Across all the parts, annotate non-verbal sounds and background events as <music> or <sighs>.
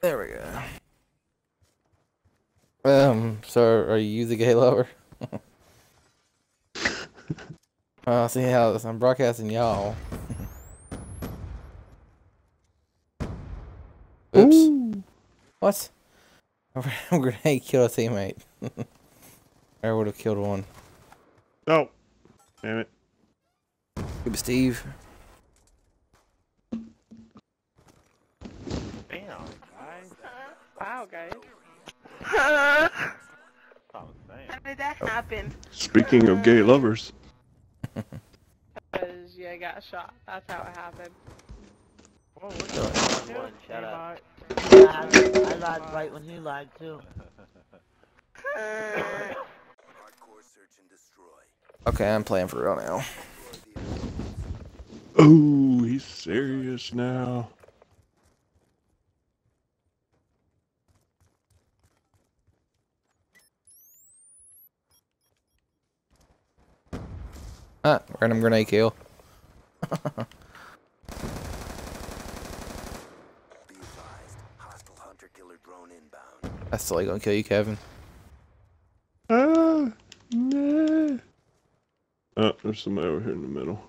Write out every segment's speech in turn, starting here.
There we go. Um, so are you the gay lover? <laughs> uh, see how this, I'm broadcasting y'all. <laughs> Oops. Ooh. What? <laughs> A grenade killed a teammate. I would have killed one. Oh. Damn it. Good, Steve. Damn, guys. Wow, guys. That's what I'm saying. How did that happen? Speaking of gay lovers. Because you got shot. That's how it happened. Whoa, what Shut the Shut Shut up. up. I, I lied right when he lied too. Hardcore search and destroy. Okay, I'm playing for real now. Oh, he's serious now. Ah, random grenade kill. Be advised, hostile hunter killer drone inbound. That's still gonna kill you, Kevin. Ah, nah. Oh, there's somebody over here in the middle.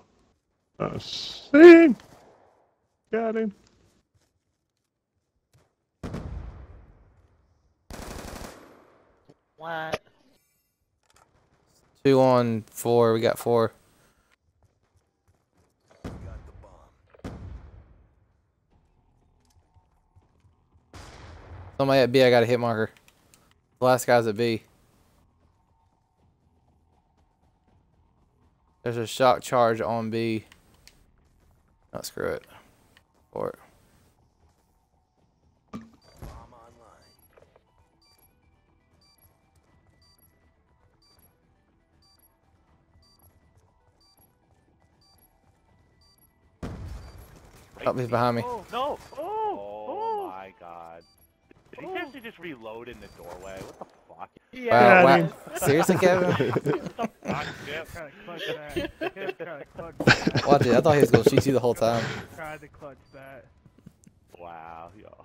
I see him. Got him. What? Two on four. We got four. Somebody at B, I got a hit marker. The last guy's at B. There's a shock charge on B. Oh, screw it. For it. Bomb. Oh, he's behind me. Oh, no! Oh, oh, oh my god. Did he seriously just oh. reload in the doorway? What the fuck? Wow, Got wow. him. Seriously, Kevin? <laughs> Fuck, Jeff. Trying to clutch that. <laughs> Kev trying to clutch <laughs> that. Watch it. I thought he was gonna shoot you the whole time. Tried to clutch that. Wow, yo.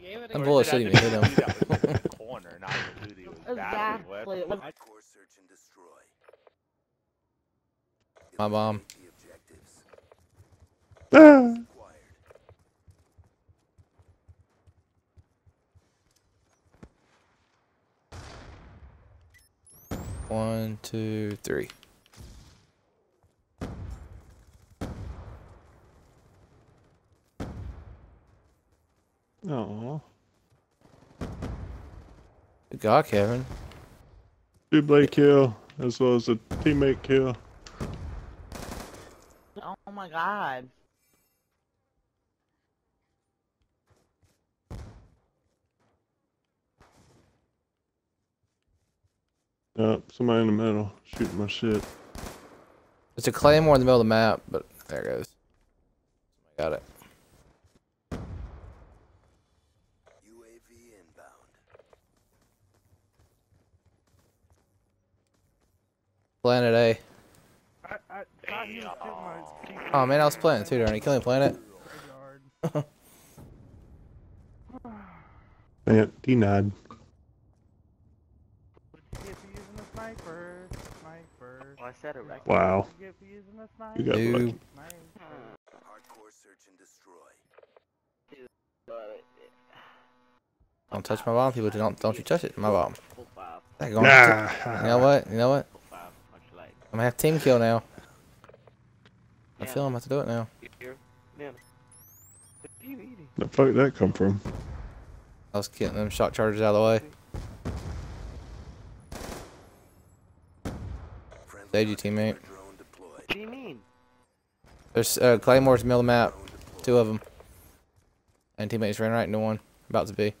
You gave it Them a bullets shouldn't even hit him. That was in the corner, not the dude he was Exactly. with. Hardcore search and destroy. My bomb. The objectives. Ah. Acquired. One, two, three. Aw. Good God, Kevin. Two blade kill, as well as a teammate kill. Oh my god. Oh, somebody in the middle shooting my shit. There's a claymore in the middle of the map, but there it goes. Got it. UAV inbound. Planet A. I, I thought he was shooting my team Oh man, I was playing too, darn. You killing Planet? yard. Man, <laughs> denied. What you get for using a sniper? Sniper. Oh, I said it right. Wow. What you get for using a sniper? You got Dude. lucky. Sniper. Hardcore search and destroy. Don't touch my bomb, people. Don't don't you touch it. My bomb. Full five. Hey, go on. Nah. You know what? You know what? Full five. Much like. I'm gonna have team kill now. I feel I'm about to do it now. Here. Man. What are you eating? The fuck did that come from? I was getting them shock charges out of the way. Saved you, teammate. What do you mean? There's uh, Claymore's middle of the map. Two of them. And teammates ran right into one. About to be.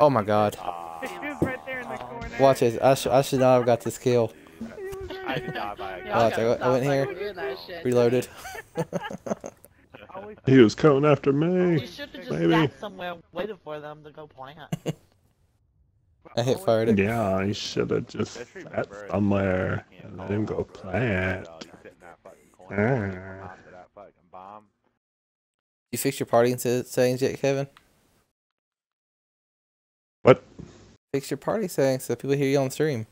Oh my god. He was right there in the corner. Watch it. I, sh I should not have got this kill. I did not buy Watch, I went- I went stop <laughs> here. fucking doing that shit. Reloaded. He was coming after You me. should have just Maybe. sat somewhere and waited for them to go plant. <laughs> I hit fired it. Yeah, he should have just Just sat somewhere and let him him go over, right? plant. You sit in that fucking corner and Ah. pop to that fucking bomb. You fix your party se- settings yet, Kevin? What? Fix your party settings so people hear you on stream.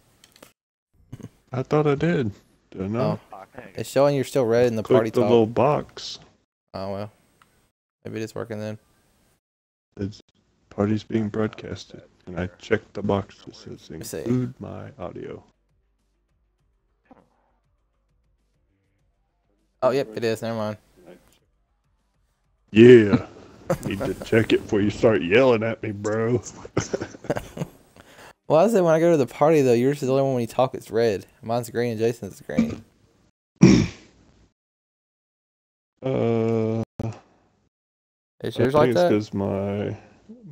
I thought I did. Did I Oh, not? Fuck, I it's showing you're still red in the party Click the talk. little box. Oh well. Maybe it is working then. It's party's being broadcasted. And I checked the box that says me include my audio. Oh yep, it is. Never mind. Yeah. Need to check it before you start yelling at me, bro. <laughs> Well, I said when I go to the party though, yours is the only one when you talk it's red. Mine's green and Jason's green. <coughs> Uh, Is yours like it's that? because my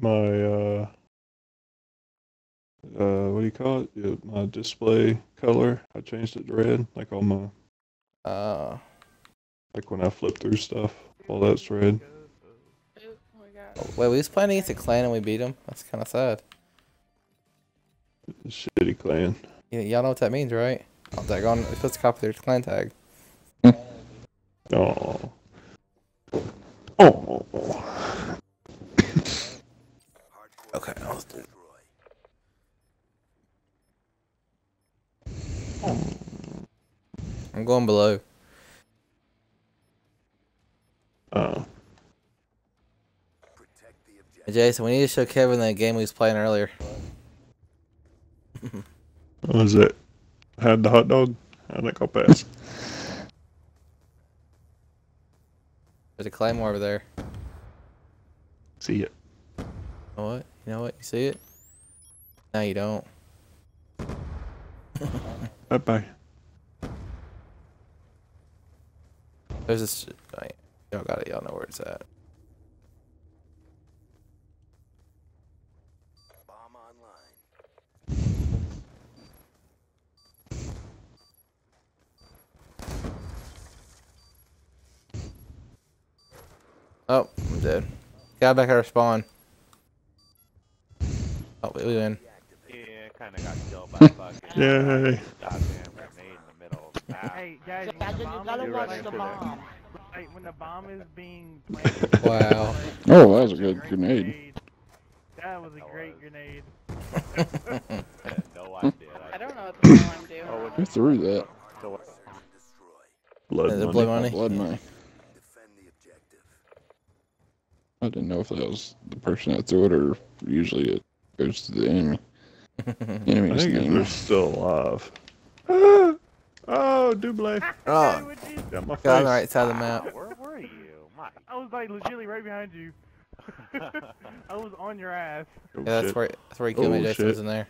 my uh uh what do you call it? Yeah, my display color. I changed it to red, like all my Uh, like when I flip through stuff. All that's red. Oop, we got- wait, we was playing against a clan and we beat them. That's kind of sad. Shitty clan. Y- y'all know what that means, right? Oh, daggone, we're supposed to copy their clan tag. Oh. Oh. Okay, I'll and do- destroy. I'm going below. Uh, Jason, we need to show Kevin that game we was playing earlier. what was it? Had the hot dog? I think I'll pass. There's a claymore over there. See it. You know what? You know what? You see it? No, you don't. <laughs> Bye bye. There's this. Y'all got it. Y'all know where it's at. Oh, I'm dead. Got back at our spawn. Oh, we we win. Yeah, kind of got killed by a <laughs> fucking uh, Yay. goddamn grenade in the middle of the map. Hey guys, when the you bomb gotta watch the bomb. Like, when the bomb is being <laughs> planted. Wow. Oh, that was a good grenade. That was a great grenade. <laughs> no idea. I don't know what the hell I'm doing. Oh, Who threw that? So what? Search and destroy. Blood money. blood money. Blood money. Defend the objective. I didn't know if that was the person that threw it or usually it goes to the enemy. <laughs> I think name. they're still alive. <gasps> Oh, Double. Oh, Would you- Got my face. on the right side of the map. Where were you, Mike? I was like legitimately right behind you. <laughs> I was on your ass. Oh, Yeah, that's shit. where that's where he killed me. Oh, Jason was shit. in there.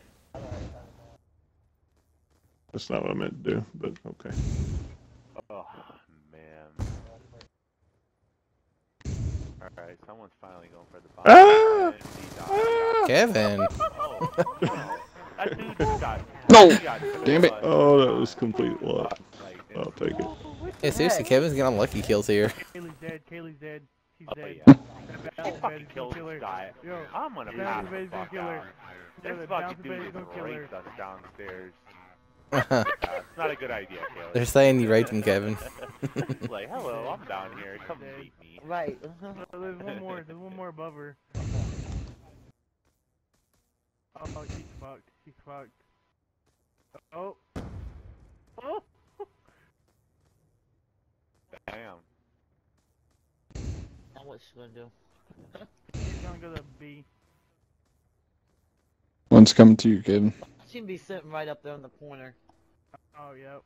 That's not what I meant to do, but okay. Oh man. All right, someone's finally going for the bomb. Ah! And. Kevin. Oh, oh. That dude just got. <laughs> No! Damn it. Oh, that was complete luck. I'll take it. Yeah, seriously, Kevin's getting unlucky kills here. <laughs> Kaylee's dead. Kaylee's dead. She's Oh dead. yeah. He fucking is killed this guy. Yo, I'm gonna that pass the gonna fuck out. This fucking dude is gonna kill raped us downstairs. They're it's not a good idea, Caleb. saying you raped him, Kevin. <laughs> like, hello, I'm down here. Come meet me. Right. Oh, <laughs> there's one more. There's one more above her. Oh, she's fucked. She's fucked. Oh. Oh. <laughs> Damn. Now what's she gonna do? She's gonna go to B. One's coming to you, Kevin. She'd be sitting right up there in the corner. Oh, yep.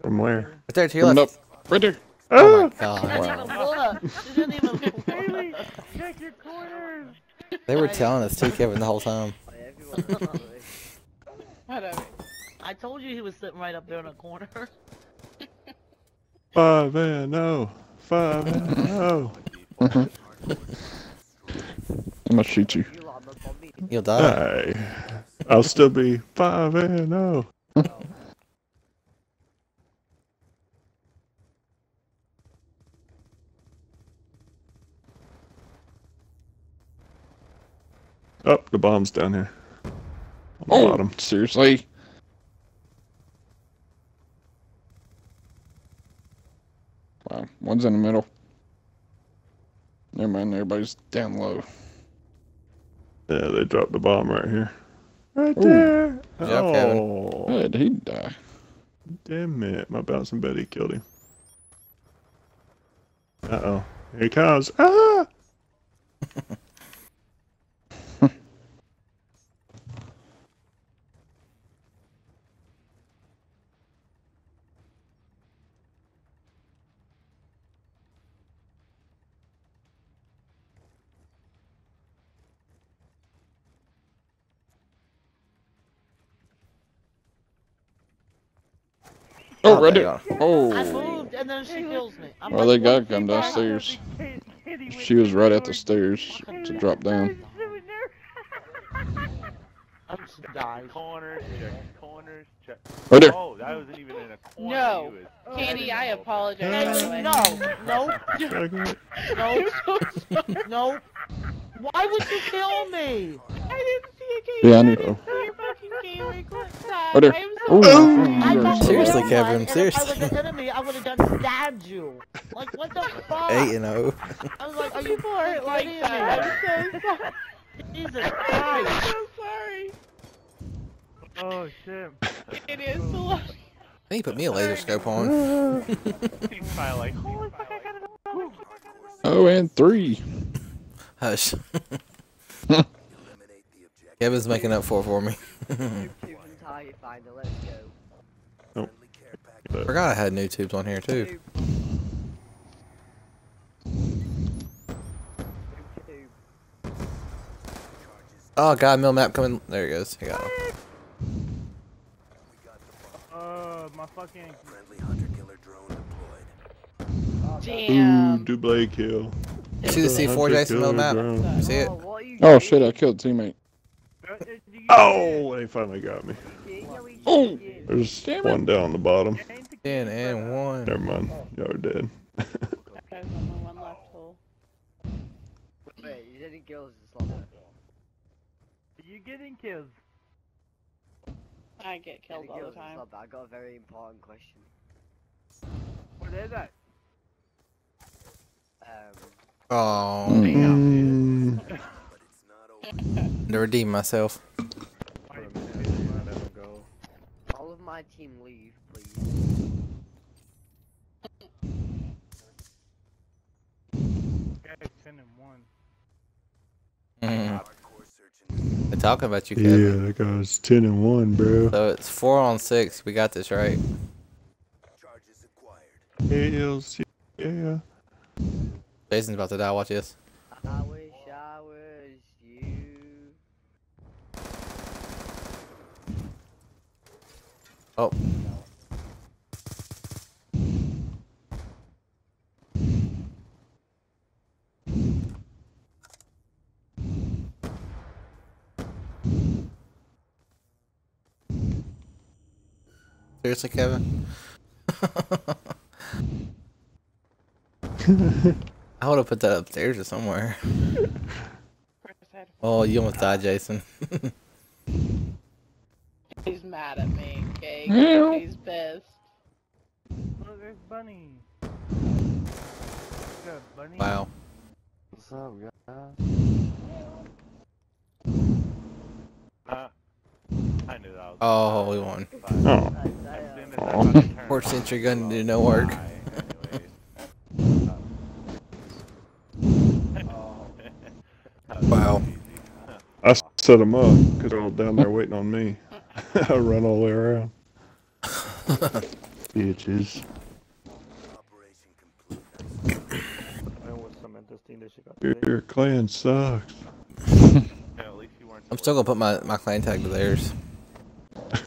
From where? Right there to your Coming up. left. Right there. Oh, oh my god. didn't even look. <laughs> She didn't even Haley, check your corners. They were telling us too, Kevin, the whole time. <laughs> I told you he was sitting right up there in the corner. <laughs> Five and oh. Five and oh. I'm gonna shoot you. You'll die. Hey. I'll still be five and oh. Oh, the bomb's down here. On the Oh, bottom. seriously? Wow, one's in the middle. Never mind, everybody's down low. Yeah, they dropped the bomb right here. Right Ooh. there. Good job, Kevin. oh, How did he die? damn it! My bouncing Betty killed him. Uh oh, here he comes. Ah! <laughs> Oh, Oh, right there there. I Oh. moved and then she kills me. I'm Well, like, they got what come downstairs. She was right at the stairs <laughs> to drop down. I'm just dying. Corners, check. Corners, check. Right there. Oh, that wasn't even in a corner. No. He was oh, Candy, heading I apologize. by the. No, no, no, <laughs> no. Why would you kill me? I didn't see it, Katie. Yeah, I I knew. Didn't see fucking game. Stop. Right there. I'm Oh, so oh, sorry. I you're don't so Seriously, know bad. one, Kevin, and If I seriously. was an enemy, I would have done stabbed you. Like what the <laughs> fuck? Eight and oh. I was like, are you People aren't like that. <laughs> I'm so sorry. Jesus I'm so sorry. Oh shit. It is so long. I think you put me a laser scope on. <laughs> He's probably like, holy fuck, I got it. Oh, and three. Hush. Eliminate the. Kevin's making up for it for me. target finder, let's <laughs> go. Oh. Friendly care package. Forgot I had noob tubes on here too. Oh god, mill map coming. There he goes. I got him. We got the bomb. Uh, my fucking. Friendly hunter-killer drone deployed. Ooh, Damn. double kill. You see the C4 Jason mill map? You see it? Oh shit, I killed a teammate. Uh, uh, do you- Oh, they finally got me. Oh, There's Damn it. one down the bottom. Ten and one. Never mind. Y'all are dead. There's only one left hole. Wait, you didn't kill us this long. Are you getting kills? I get killed all the time. I got a very important question. What is that? Um, Oh, Mm. <laughs> to redeem myself. all of my team leave, please. Mm-hmm. Okay, ten and one. Hardcore search and They're talking about you, Kevin. Yeah, that guy's 10 and 1, bro. So it's four on six. We got this right. charges acquired. Hells yeah. Jason's about to die. Watch this. I Oh. Seriously, Kevin? <laughs> I would have put that upstairs or somewhere. Oh, you almost died, Jason. <laughs> He's mad at me. He's pissed. Look, there's Bunny. Good, Bunny. Wow. Uh, I knew that was. Oh, we won. But Oh. as soon as I Aw. fucking turned Fourth around, sentry gun did no work. like, anyways. That was <laughs> Wow. <laughs> I set them up because they're all down there waiting on me. <laughs> I run all the way around. Bitches. Operation complete. Your, your clan sucks. Yeah, at least you weren't I'm still gonna put my, my clan tag to theirs. <laughs>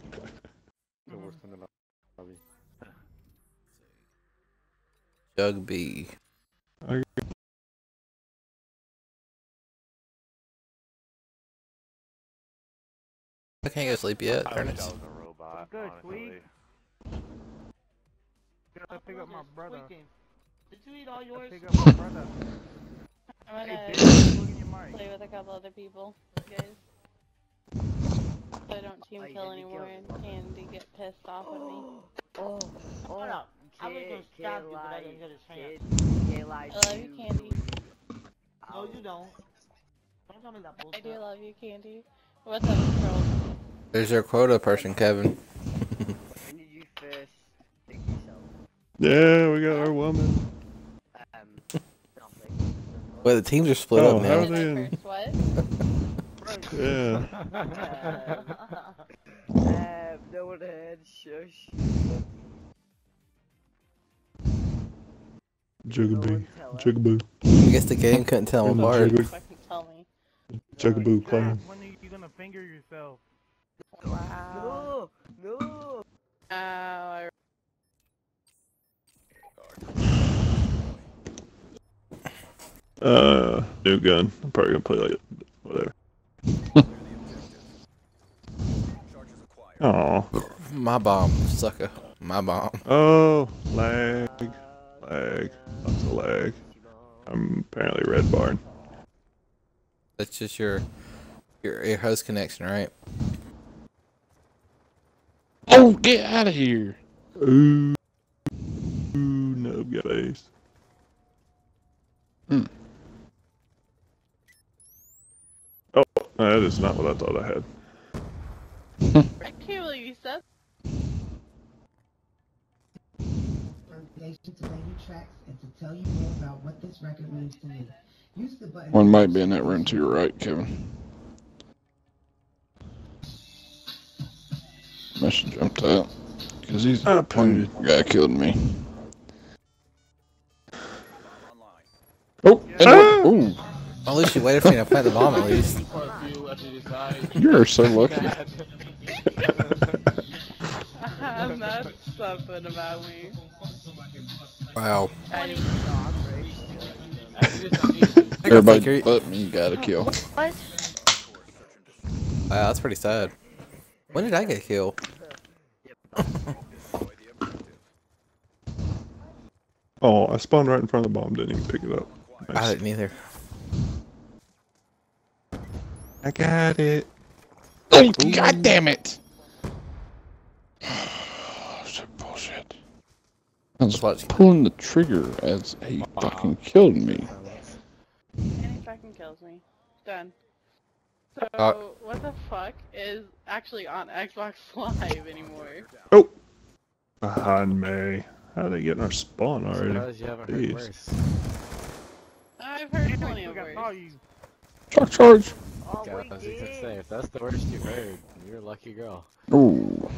Jug B. I can't go sleep yet. I Darn it. I was. Good, honestly. Gotta pick up my brother. Did you eat all Gotta yours? Pick up my brother. <laughs> I'm Hey, gonna bitch, look in your mic. play with a couple other people, guys. So I don't team Oh, kill anymore and Candy get pissed off at me. <gasps> Oh, oh, Hold up. I was gonna kid stab you, but I lied. didn't get his Kid, hand. kid I love you. Candy. Oh. No, you don't. Don't tell me that bullshit. I do love you, Candy. What's up, Troll? There's your quota person, Kevin. When did you first think yourself? Yeah, we got our woman. Um, <laughs> nothing. Wait, the teams are split Oh, up how now. are they in? what? <laughs> Yeah. <laughs> um, no one heard. Shush. No Jugaboo. one. Jugaboo. I guess the game couldn't tell them Yeah, apart. Jugaboo. Fucking. Jugaboo clan. When are you gonna finger yourself? Wow. No, no. Oh, I Uh, new gun. I'm probably gonna play like it. Whatever. Oh. <laughs> My bomb, sucker. My bomb. <laughs> Oh, lag. Lag. Lots of lag. I'm apparently red barn. That's just your your your host connection, right? Oh, get out of here! Ooh. Ooh, no guys. Hmm. Oh, that is not what I thought I had. I can't believe you said to lay you tracks and to tell you more about what this record means to me. Use the button. One might be in that room to your right, Kevin. Must have jumped out. Because he's Ah, one guy killed me. Online. Oh, and Ah! ooh, At least you waited for me to plant the bomb at least. <laughs> you're so lucky. <laughs> That's something about me. Wow. <laughs> Everybody You're- but me got a kill. Wow, that's pretty sad. When did I get killed? <laughs> Oh, I spawned right in front of the bomb. Didn't even pick it up. I didn't either. I got it. Oh, god damn it! <sighs> Shit, bullshit. I was Watch. pulling the trigger as he fucking killed me. And he fucking kills me. Done. So, Uh, what the fuck is actually on Xbox <laughs> Live anymore? Oh. Behind me. How are they getting our spawn already? Surprised you haven't Jeez. I've heard You plenty think of I saw words. you? Charge, charge! Oh, we did. if that's the worst you've heard, you're a lucky girl. Ooh.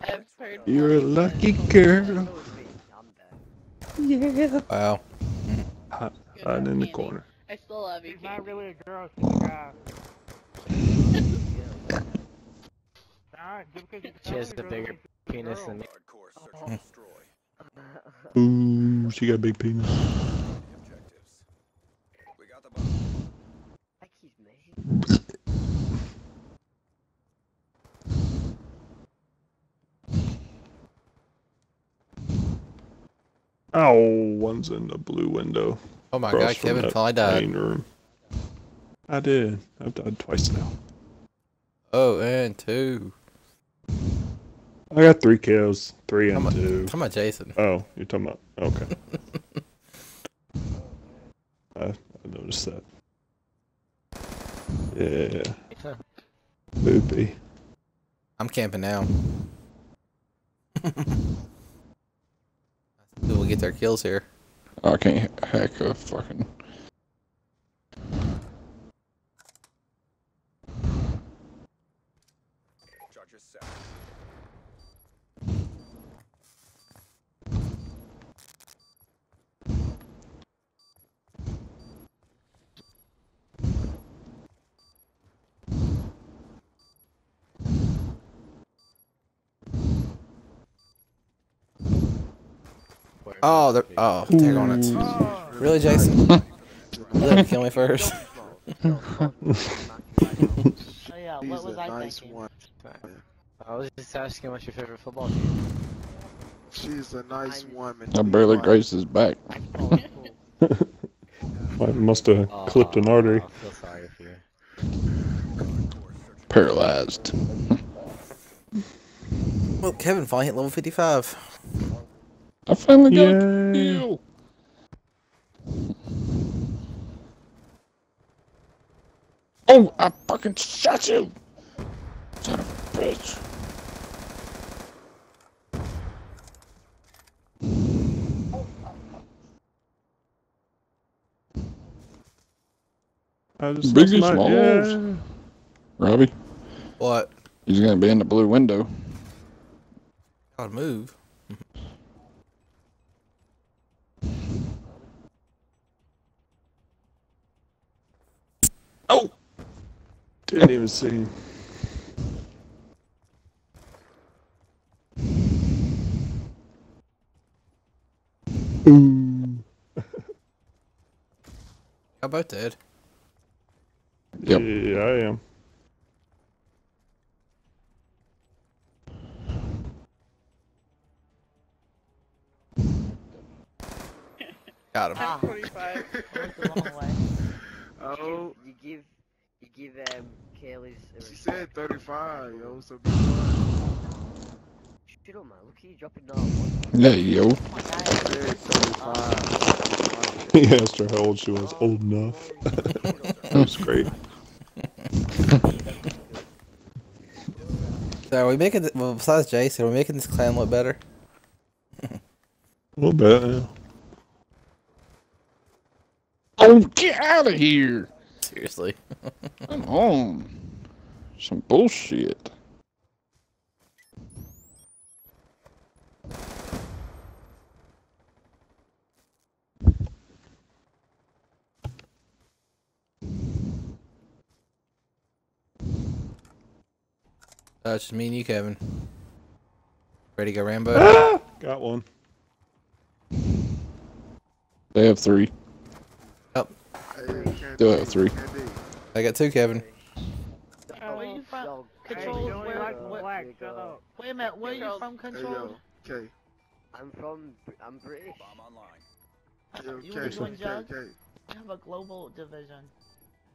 I've heard You're a lucky girl. I'm. Wow. <laughs> Hot, Good hiding job, in the corner. I still love you, She's not really a girl, she's a guy. <laughs> Alright, just because you She has a bigger girl, she's a penis than me. Hardcore search and destroy. Ooh, she got a big penis. <laughs> Objectives. We got the bomb. I keep missing. Oh, one's in the blue window. Oh my god, Kevin probably died. room. I did. I've died twice now. Oh, and two. I got three kills. Three and mu- two. Talking about Jason. Oh, you're talking about. Okay. <laughs> I, I noticed that. Yeah. Loopy. I'm camping now. <laughs> We'll get their kills here. I can't hack a fucking. Charges set. Oh, they're oh, oh take on it. Oh, Really, Jason? You let me kill me first. <laughs> Oh, yeah, yeah, what was a I nice thinking? one. I was just asking what's your favorite football team. She's a nice woman. I barely grazed his back. <laughs> I must have oh, clipped an oh, artery. I feel sorry for you. Paralyzed. <laughs> Well, Kevin finally hit level 55. I finally got Yay. a. Oh, I fucking shot you! Son of a bitch. I just Biggie my- Smalls. yeah. Robbie, What? he's gonna be in the blue window. Gotta move. Oh! Didn't even see him. Ooh. How about that? Yep. Yeah, I am. Got him. Ah, <laughs> 45. Went the wrong way. Oh, You give, you give um Kaylee's. she said 35, yo. So be quiet. Shut up, man. Look at you dropping down. Yeah, yo. My guy, She said 35. <laughs> He asked her how old she was. Old enough. <laughs> that was great. <laughs> So are we making, th- well, besides Jason, are we making this clan look better? A little bit, yeah. Oh, get out of here! Seriously. <laughs> Come on. Some bullshit. Uh, it's just me and you, Kevin. Ready to go Rambo? Ah! Got one. They have three. Hey, it Candy, have three. I got two, Kevin. uh, where you from? Dog. Control, you where, like where, black, Big shut dog. up. wait a minute, where you from, Hey, Control? yo. K. I'm from. I'm British. Bomb online. Yo, You K. wanna K. join K. Jug? K. I have a global division.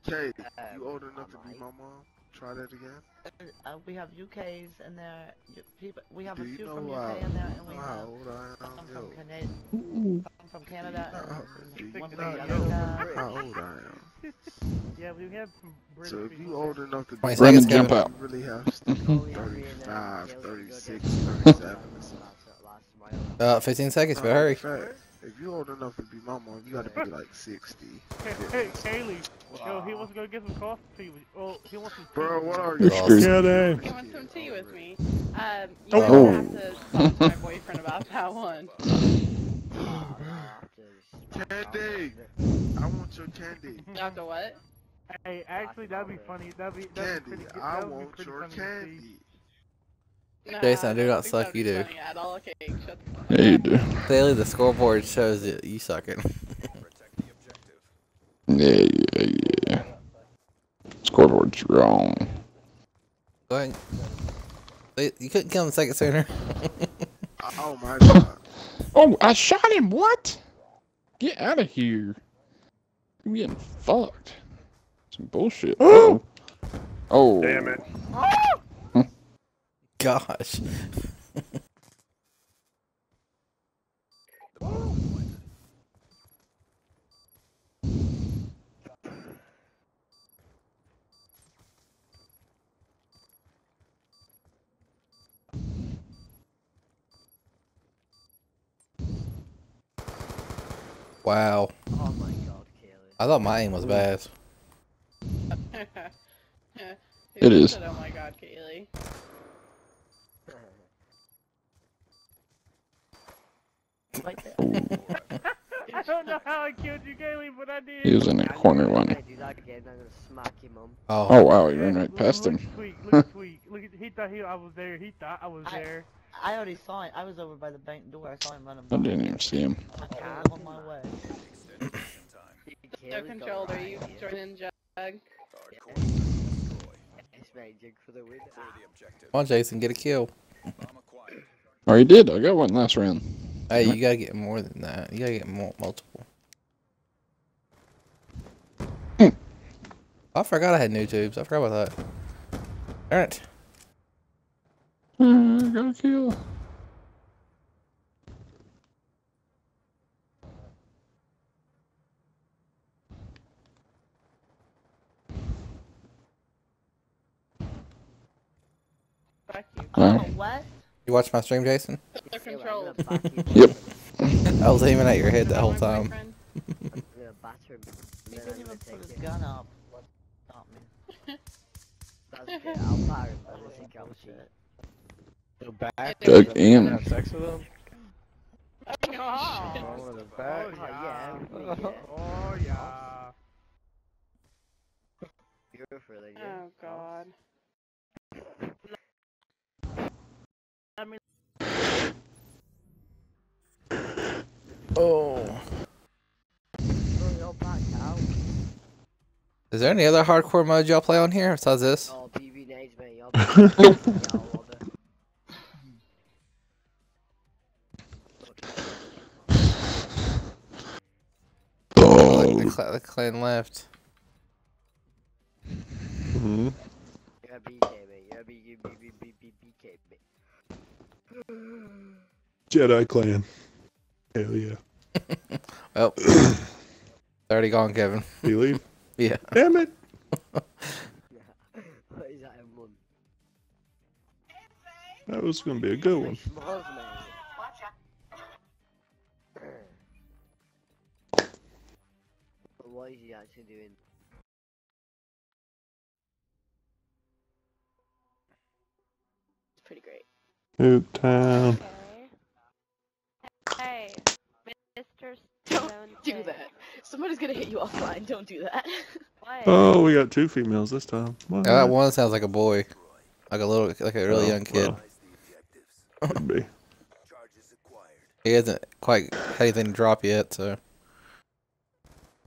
K. Um, You old enough to be my mom? Try that again. Uh, we have UKs in there. You, people, we have Do a you few know from how, UK in there, and we have how old I some from Yo. Canada. Some from Canada Uh, and do you one from not the know how old I am? Yeah, we have some British So if people. you old enough to be Twenty seconds, jump mom, out. you really have to be Only I'm being, uh, 35, 36, 37 or something. Last, last mile. Uh, 15 seconds, but hurry. fact, if you're old enough to be my mom, you gotta be like 60. Hey, hey, Kaylee. Yo, he wants to go get some coffee. with- Oh, he wants some Bro, tea. what are You're screwed. Yeah, they. You some tea with me? Um, you Oh. oh. have to talk to my boyfriend about that one. <laughs> Candy! I want your candy. After what? Hey, actually, that'd be funny. That'd be that'd be Candy, pretty good. I That would be want pretty your funny to see. candy. No, Jason, I do don't not suck, you do. funny Okay, the Yeah, you do. Clearly, the scoreboard shows that you suck it. Protect the objective. Yeah, yeah, yeah. Scoreboard's wrong. Go ahead. Wait, You couldn't kill him a second sooner. <laughs> Oh my god. Oh, I shot him. What? Get out of here. I'm getting fucked. Some bullshit. Uh-oh. <gasps> Oh. Damn it. <laughs> Gosh. <laughs> Wow. Oh my god, Kaylee. I thought my aim was bad. <laughs> It is. Said, <laughs> oh my god, Kaylee. <laughs> I don't know how I killed you, Kaylee, but I did. He was in that corner gonna one. do that again. I'm gonna smack him, mum. Oh. Oh, wow, you ran right look- past look him. at Tweak, look at Tweak. Look at, he thought he, I was there. He thought I was I- there. I already saw it. I was over by the bank door. I saw him running I didn't even see him. I can't. was on my way. Extended mission time. No control, are you joining Jug? Hardcore destroy. It's Magic for the win. For the objective. Come on, Jason, get a kill. Bomb. Oh, you did. I got one last round. Hey, you gotta get more than that. You gotta get more, multiple. Hmm. I forgot I had noob tubes. I forgot about that. Alright. Uh, got a kill. Fuck you. Oh, what? You watch my stream, Jason? I'm controlled. gonna fuck you. Yep. <laughs> I was aiming at your head the that whole time. <laughs> boyfriend? I'm gonna batter him. He didn't even put his gun up. Stop me. That's good. I'll batter him. I don't think I'll shoot. Go back. Doug and M. Have sex with him. Oh, Roll in the back. Oh, yeah. yeah. yeah. Oh yeah. Oh, you're for the oh god. I mean, Oh. Oh, you're back out. Is there any other hardcore modes y'all play on here besides this? Oh, PB nades, mate. You're back. yeah, I love it. Like the, cl- the clan left. hmm BK, B B B B BK. Jedi Clan. Hell yeah. <laughs> Oh. Already gone, Kevin. You leave? <laughs> Yeah. Damn it. <laughs> what is that in one? That was gonna be a good one. What is he actually doing? It's pretty great. Hoot town. Hey, Mr. Don't do that. Somebody's gonna hit you offline. Don't do that. <laughs> What? Oh, we got two females this time. What? Yeah, that one sounds like a boy. Like a little, like a really Oh, young kid. well. Could be. <laughs> He hasn't quite had anything to drop yet, so.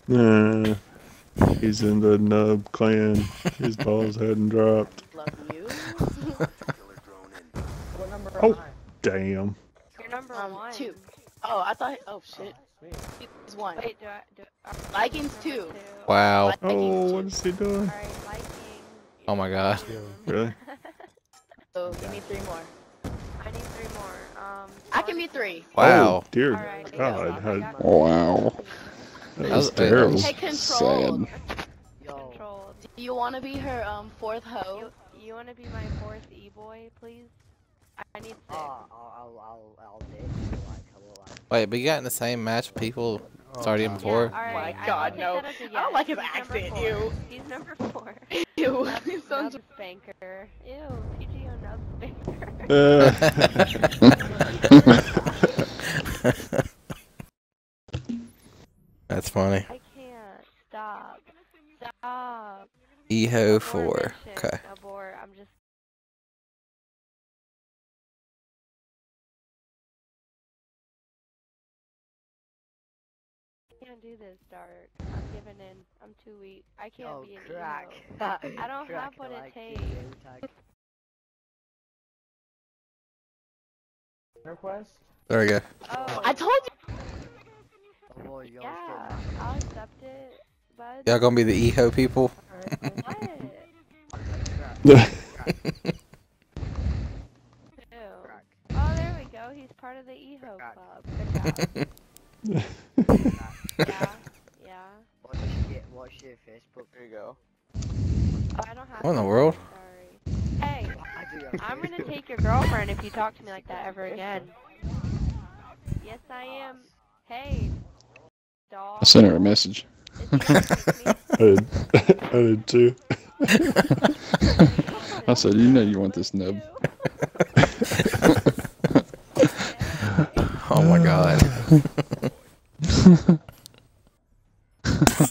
Nah. He's in the nub clan. His balls hadn't dropped. Love you. Killer drone in. what number Oh. am I? Damn. You're number Um, one. two. Oh, I thought. Oh shit. He's one. Wait, do I? Do, are Vikings number two. Wow. Oh, what is he doing? Alright, Viking. Oh my god. Really? <laughs> So give me three more. I need three more. Um. I can be three. Wow. Oh, dear Alright, God. I How, got Wow. That That was was- terrible. Hey, control. sad. Control. Do you want to be her um fourth hoe? You, you want to be my fourth e-boy, please? I, I need six. oh, I'll, I'll, I'll, I'll date you. Like, I. Wait, but you got in the same match with people started in before? Yeah, alright. My God, will no. that as don't like his He's accent, four. ew. He's number <laughs> four. Ew. Nub, It sounds. nub spanker. Ew, TGO nub spanker. Uh, <laughs> <laughs> That's funny. I can't. Stop. Stop. EHO Abort 4. Okay. Abort. I'm just. I can't do this, Dark. I'm giving in. I'm too weak. I can't Oh, be an crack. emo. <laughs> I don't Crack, have what I it takes. this game tag. Request? Oh. There we go. Oh, I told you. Oh, you're yeah. I'll accept it, bud. Y'all gonna be the EHO people? <laughs> What? <laughs> Oh, there we go. He's part of the EHO club. Good job. <laughs> yeah. Yeah. What's your, what's your Facebook? There you go. Oh, I don't have What in the world? Sorry. Hey, I do have I'm gonna take your girlfriend if you talk to me like that ever again. Yes, I am. Hey, dog. I sent her a message. Is he gonna kiss me? I did, <laughs> I did too. I said, you know you want this nub. <laughs> Oh my god. <laughs>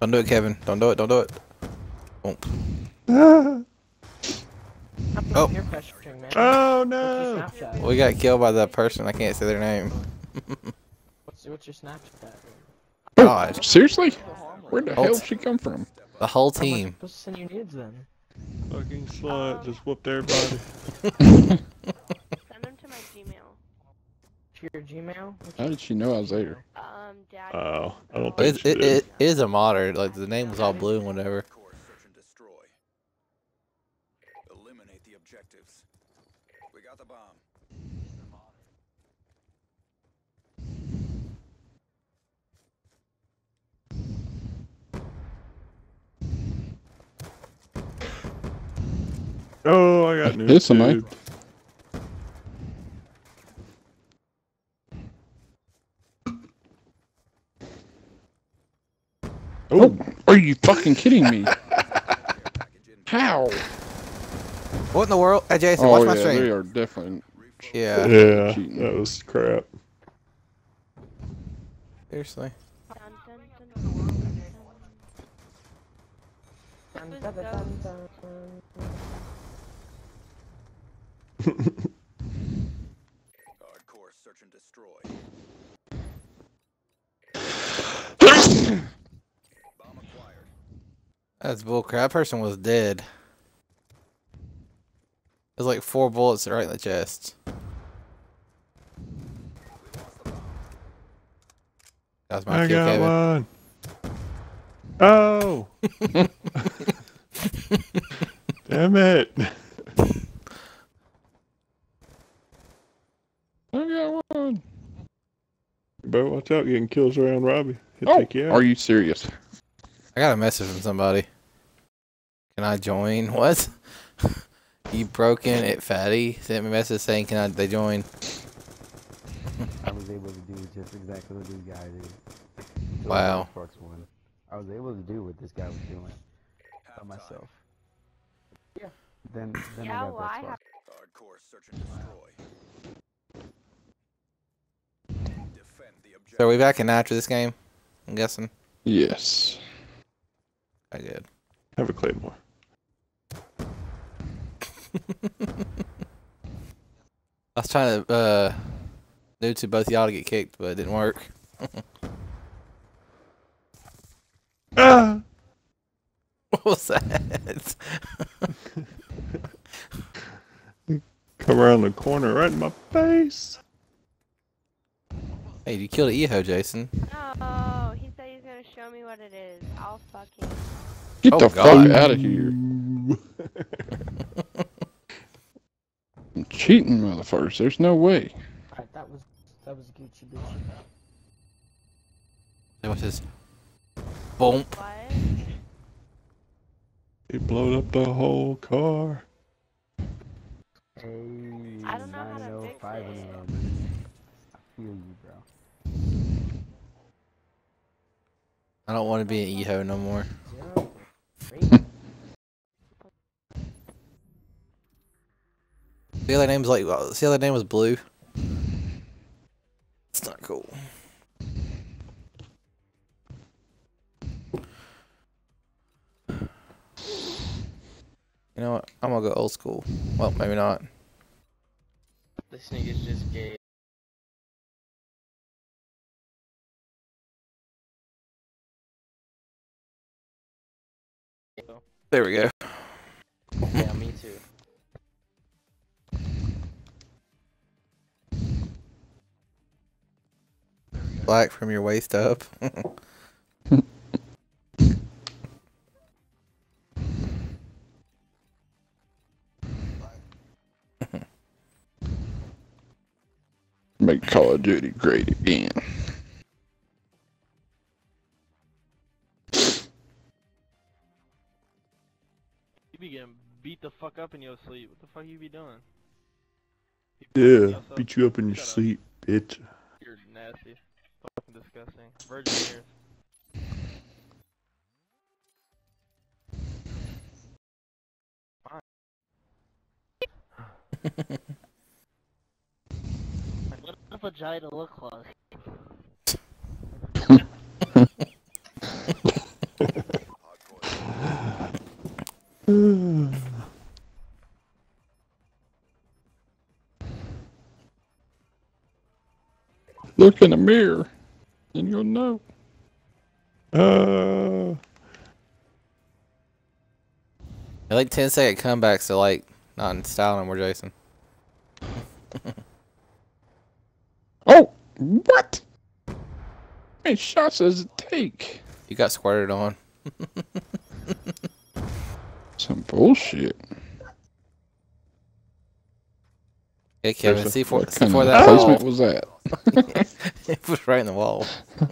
Don't do it, Kevin. Don't do it. Don't do it. Boom. Oh. Peer pressuring, oh. man. Oh no! We got killed by that person. I can't say their name. <laughs> What's, what's your Snapchat? God. Seriously? Where the Hold- hell did she come from? The whole How I team. supposed to send you nudes then? Fucking slut, um, just whooped everybody. <laughs> <laughs> Send them to my Gmail. To your Gmail? How did she know I was there? Um, Dad. Oh, I don't think It, she it, did. it is a modder. Like the name was all blue and whatever. Core search and destroy. Eliminate the objectives. We got the bomb. Oh, I got news It's a night. Oh, are you fucking kidding me? <laughs> How? What in the world? Hey, Jason, Oh watch my yeah, stream. they are different. Yeah. Yeah, Cheating. that was crap. Seriously. That's. That person was dead. There's like four bullets right in the chest. That was my I kill, got Kevin. one. Oh! <laughs> Damn it! I got one. You better watch out getting kills around Robbie. He'll Oh, take you out. are you serious? I got a message from somebody. Can I join? <laughs> What? you broken it, fatty? Sent me a message saying, "Can I?" They join. I was able to do just exactly what this guy did. Wow. Fox one. I was able to do what this guy was doing by myself. Yeah. Then, then Yeah, I got well, I have. Hardcore search and destroy. Defend the objective. So are we back in after this game? I'm guessing. Yes. I did. Have a claymore. <laughs> I was trying to uh, do to both y'all to get kicked, but it didn't work. Ah! <laughs> <laughs> what was that? Come around the corner right in my face. hey, you killed Eho, Jason. No, he said he's gonna show me what it is. I'll fucking. Get Oh, the God. fuck out of here. Cheating motherfuckers. There's no way. Alright, that was that was Gucci Gucci. What's his? Boom. What? He blowed up the whole car. Hey, I don't know how to fix 905 it. and I feel you, bro. I don't want to be an Eho no more. The other name's like, see how the name was blue? It's not cool. You know what? I'm gonna go old school. Well, maybe not. This nigga's just gay. There we go. Yeah, me too. Black from your waist up. <laughs> Make Call of Duty great again. You be getting beat the fuck up in your sleep. What the fuck you be doing? Yeah, beat you up in your sleep, bitch. You're nasty. Fucking disgusting. Virgin ears. what does a vagina look like? Hardcore. <laughs> <laughs> Look in the mirror, and you'll know. Uh, I like 10 second comebacks to like not in style anymore, Jason. <laughs> Oh, what? How many shots does it take? You got squirted on. <laughs> Some bullshit. Yeah, Kevin, What see for see for that placement was that? <laughs> it was right in the wall. <laughs>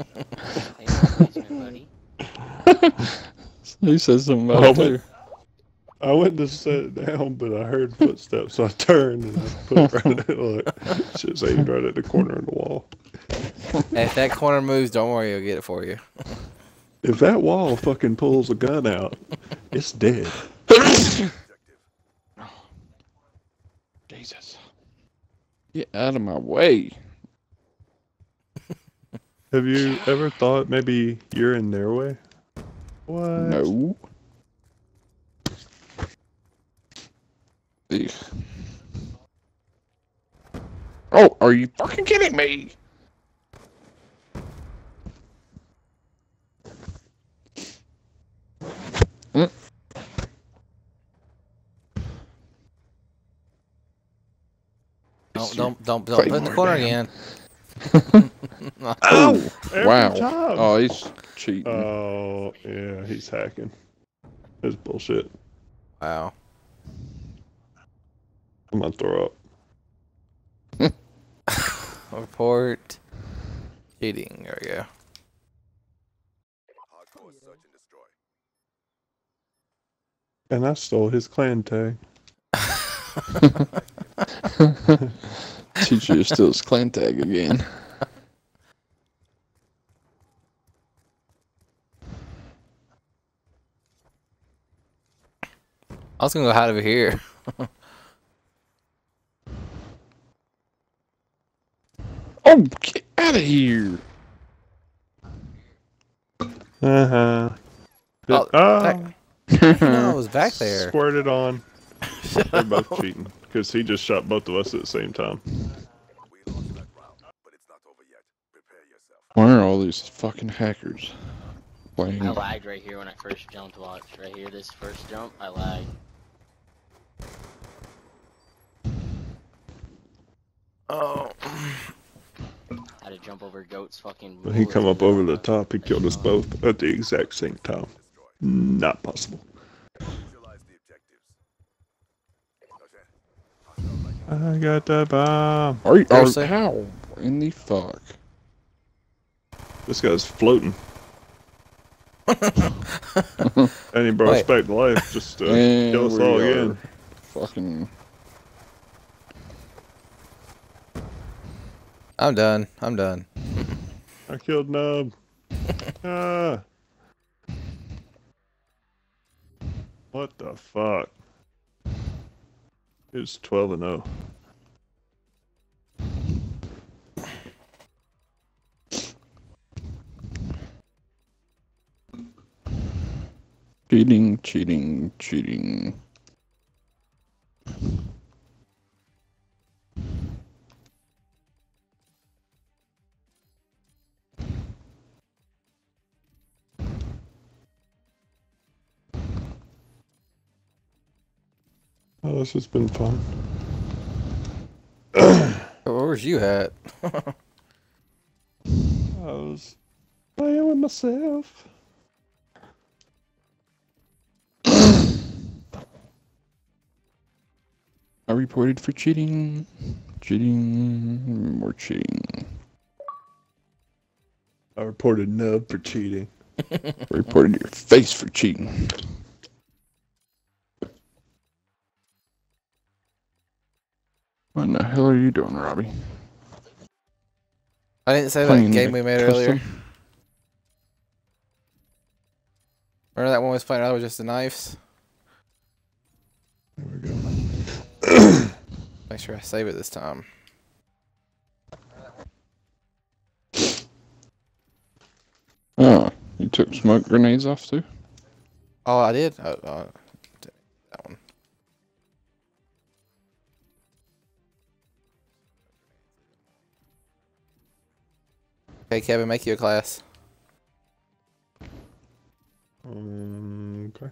he says something I about it went, too. I went to sit down, but I heard footsteps, so I turned and I put it right at look. Shit's aimed right at the corner of the wall. Hey, if that corner moves, don't worry, I'll get it for you. If that wall fucking pulls a gun out, it's dead. <coughs> Jesus. Get out of my way. Have you ever thought maybe you're in their way? What? No. Ugh. Oh, are you fucking kidding me? Mm. Don't don't don't, don't put in the corner damn. again. <laughs> Oh, wow. time. Oh, he's cheating. Oh, yeah, he's hacking. That's bullshit. Wow. I'm gonna throw up. <laughs> Report cheating. There we go. And I stole his clan tag. <laughs> <laughs> Teacher steals his clan tag again. I was gonna go hide over here. <laughs> Oh, get out of here. Uh huh. Oh, Oh, no, I was back there. squirted on. <laughs> They're both cheating because he just shot both of us at the same time. We lost that round, but it's not over yet. Prepare yourself. Why are all these fucking hackers playing? I lagged right here when I first jumped. Watch right here. This first jump, I lagged. Oh. had to jump over goats. Fucking. When he come up over the top, he killed us uh-huh. both at the exact same time. Not possible. Visualize the objectives. I got the bomb. Are you? Are, Seriously? how in the fuck? This guy's floating. <laughs> and he brought us Wait. back to life just to And kill us all again. Fucking. I'm done. I'm done. I killed Nub. <laughs> ah. What the fuck? It's 12 and oh. 0. Cheating, cheating, cheating. Oh, this has been fun. <coughs> Oh, Where was you at? <laughs> I was playing with myself. I reported for cheating. Cheating. More cheating. I reported Nub for cheating. I <laughs> reported your face for cheating. What in the hell are you doing, Robbie? I didn't say that game we made custom? earlier. Remember that one we was playing? That was just the knives. There we go make sure I save it this time. Oh, you took smoke grenades off too? Oh, I did? Oh, oh, that one. Okay, Kevin, make your class. Um, okay.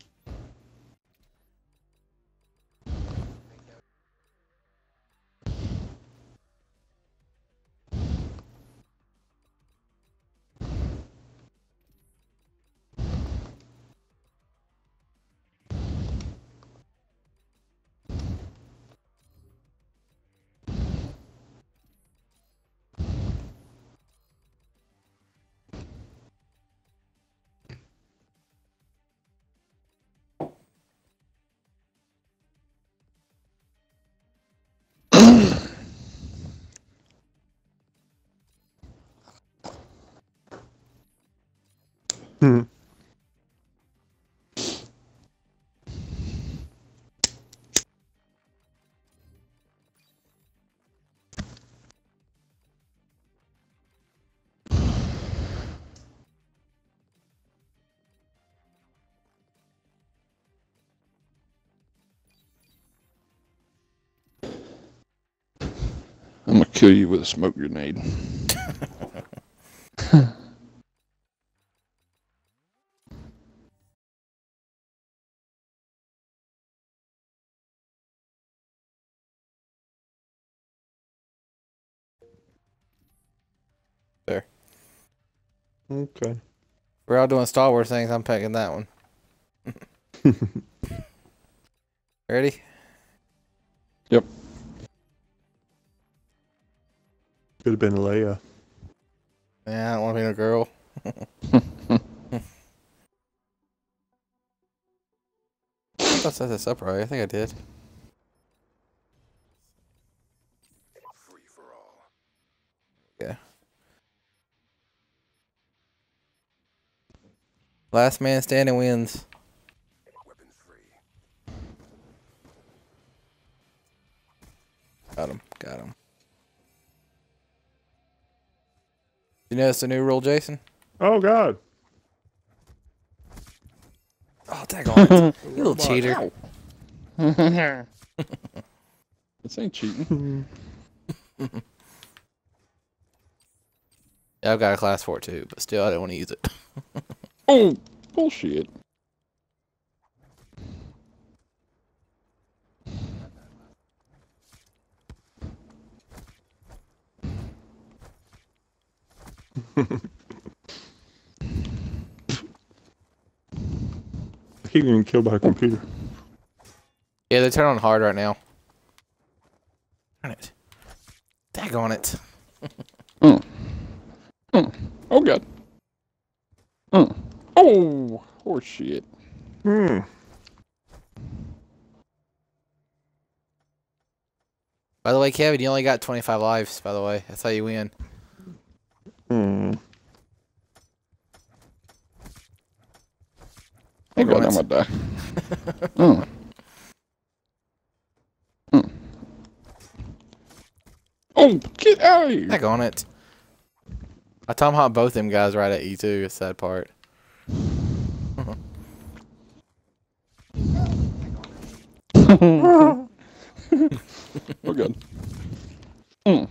Hmm. I'm gonna kill you with a smoke grenade. Okay. We're all doing Star Wars things. I'm picking that one. <laughs> Ready? Yep. Could have been Leia. Yeah, I don't want to be a girl. <laughs> <laughs> I set this up right. I think I did. Last man standing wins. Got him. Got him. You notice the new rule, Jason? Oh God. Oh, daggone it. <laughs> you little cheater. <laughs> this ain't cheating. <laughs> Yeah, I've got a class four too, but still, I don't want to use it. Oh, bullshit. I keep getting killed by a computer. Yeah, they turn on hard right now. Darn it. Daggone it. Mm. Mm. Oh god. Mm. Oh, horse shit. Hmm. By the way, Kevin, you only got 25 lives, by the way. That's how you win. Hmm. Oh god, I'm gonna die. <laughs> mm. Mm. Oh, get out of here! Daggone it. I tomahawk both them guys right at you too, it's that part. Oh god. Mm.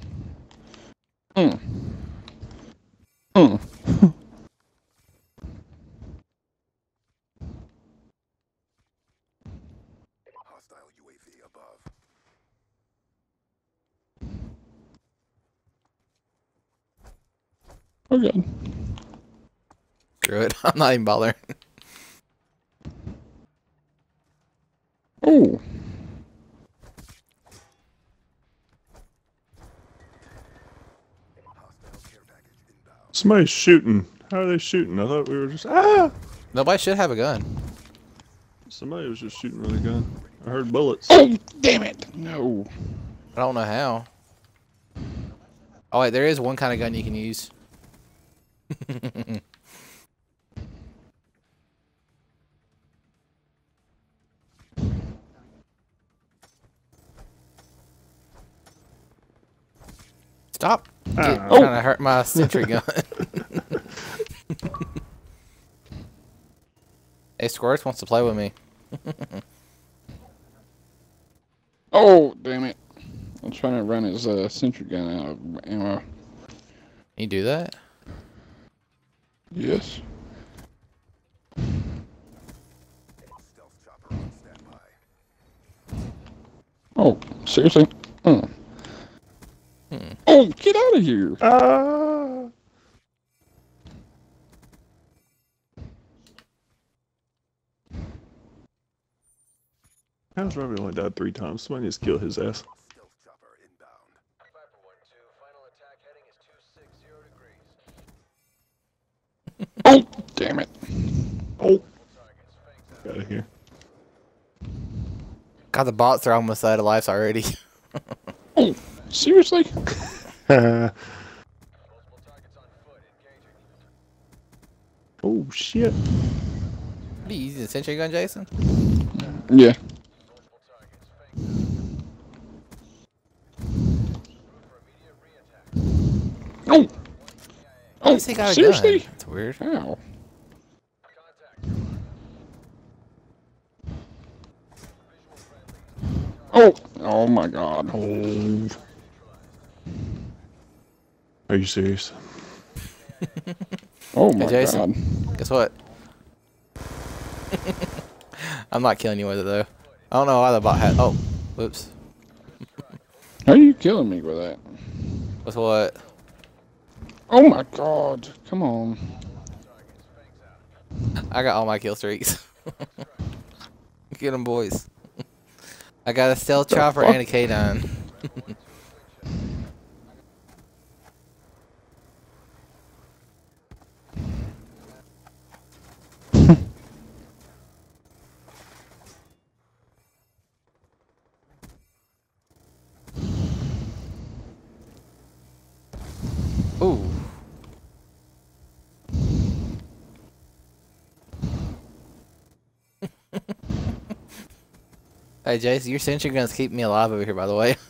Mm. Mm. Oh god. Screw it. <laughs> I'm not even bothering. Oh. Somebody's shooting. How are they shooting? I thought we were just ah. Nobody should have a gun. Somebody was just shooting with a gun. I heard bullets. Oh, damn it! No. I don't know how. Oh wait, there is one kind of gun you can use. <laughs> Stop! Get, Ah. trying to hurt my sentry <laughs> gun. hey, Squirts wants to play with me. <laughs> Oh, damn it. I'm trying to run his uh, sentry gun out of ammo. you do that? Yes. Oh, seriously? Oh. Oh, get out of here! Ah! How's Robbie only died three times? Somebody needs to kill his ass. Oh, damn it. Oh. Out of here. God, the bots are almost out of lives already. <laughs> oh, seriously? <laughs> oh, shit. What are you using a sentry gun, Jason? Yeah. Oh! Oh, he seriously? gun. That's weird. Ow. Oh! Oh my god. Oh. Are you serious? <laughs> Oh Hey, my Jason. god. Guess what? <laughs> I'm not killing you with it though. I don't know why the bot had. Oh, whoops. How are you killing me with that? With what? Oh my god. Come on. I got all my kill streaks. <laughs> Get them, boys. I got a stealth chopper and a K9. Ooh. Hey, Jason, your sentry guns keep me alive over here, by the way. <laughs>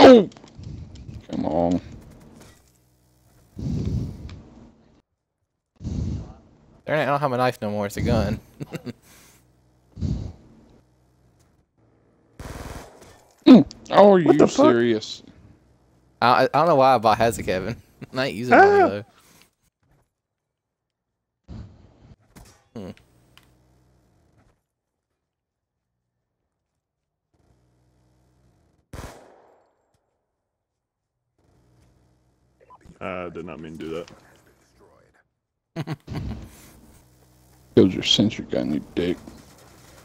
Oh! Come on. I don't have a knife no more. It's a gun. <laughs> Oh, are you serious? I, I don't know why I bought has a Kevin. <laughs> I ain't using it Ah. though. Did not mean to do that. <laughs> Killed your sentry gun, you dick.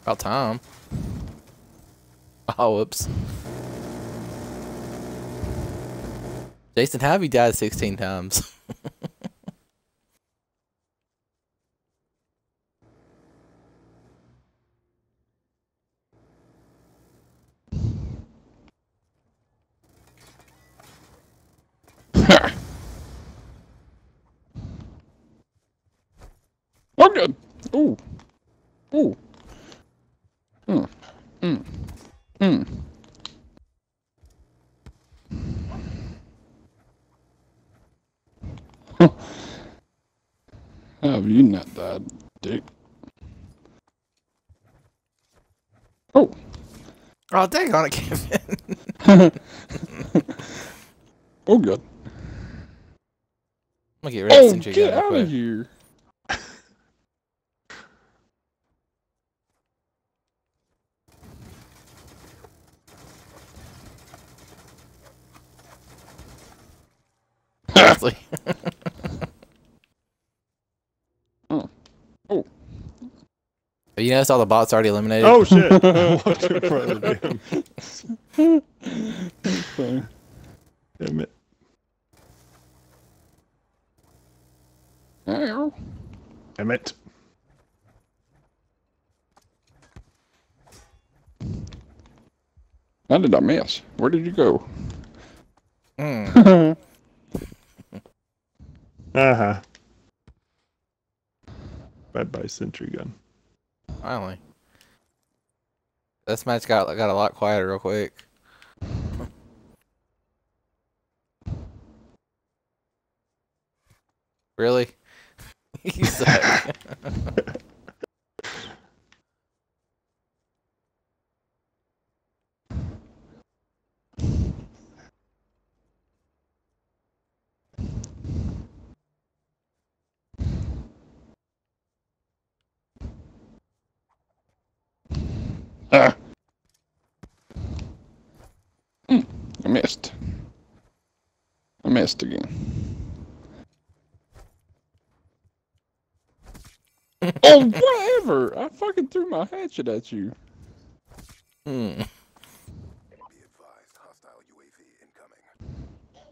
About time. Oh, whoops. Jason, how have you died 16 times? <laughs> Oh, good. Ooh. Ooh. Mm. Mm. Mm. How have you not died, dick? Oh. Oh, dang on it, Kevin. <laughs> Oh, good. I'm gonna get rid of Oh, get out of here. Have you noticed all the bots already eliminated? Oh shit! I walked in front of him. Damn it. Damn it. How did I miss? Where did you go? Hmm. <laughs> Uh huh. Bye bye sentry gun. Finally. This match got got a lot quieter real quick. Really? you suck. Ah. Mm, I missed. I missed again. oh, whatever! I fucking threw my hatchet at you. Hmm.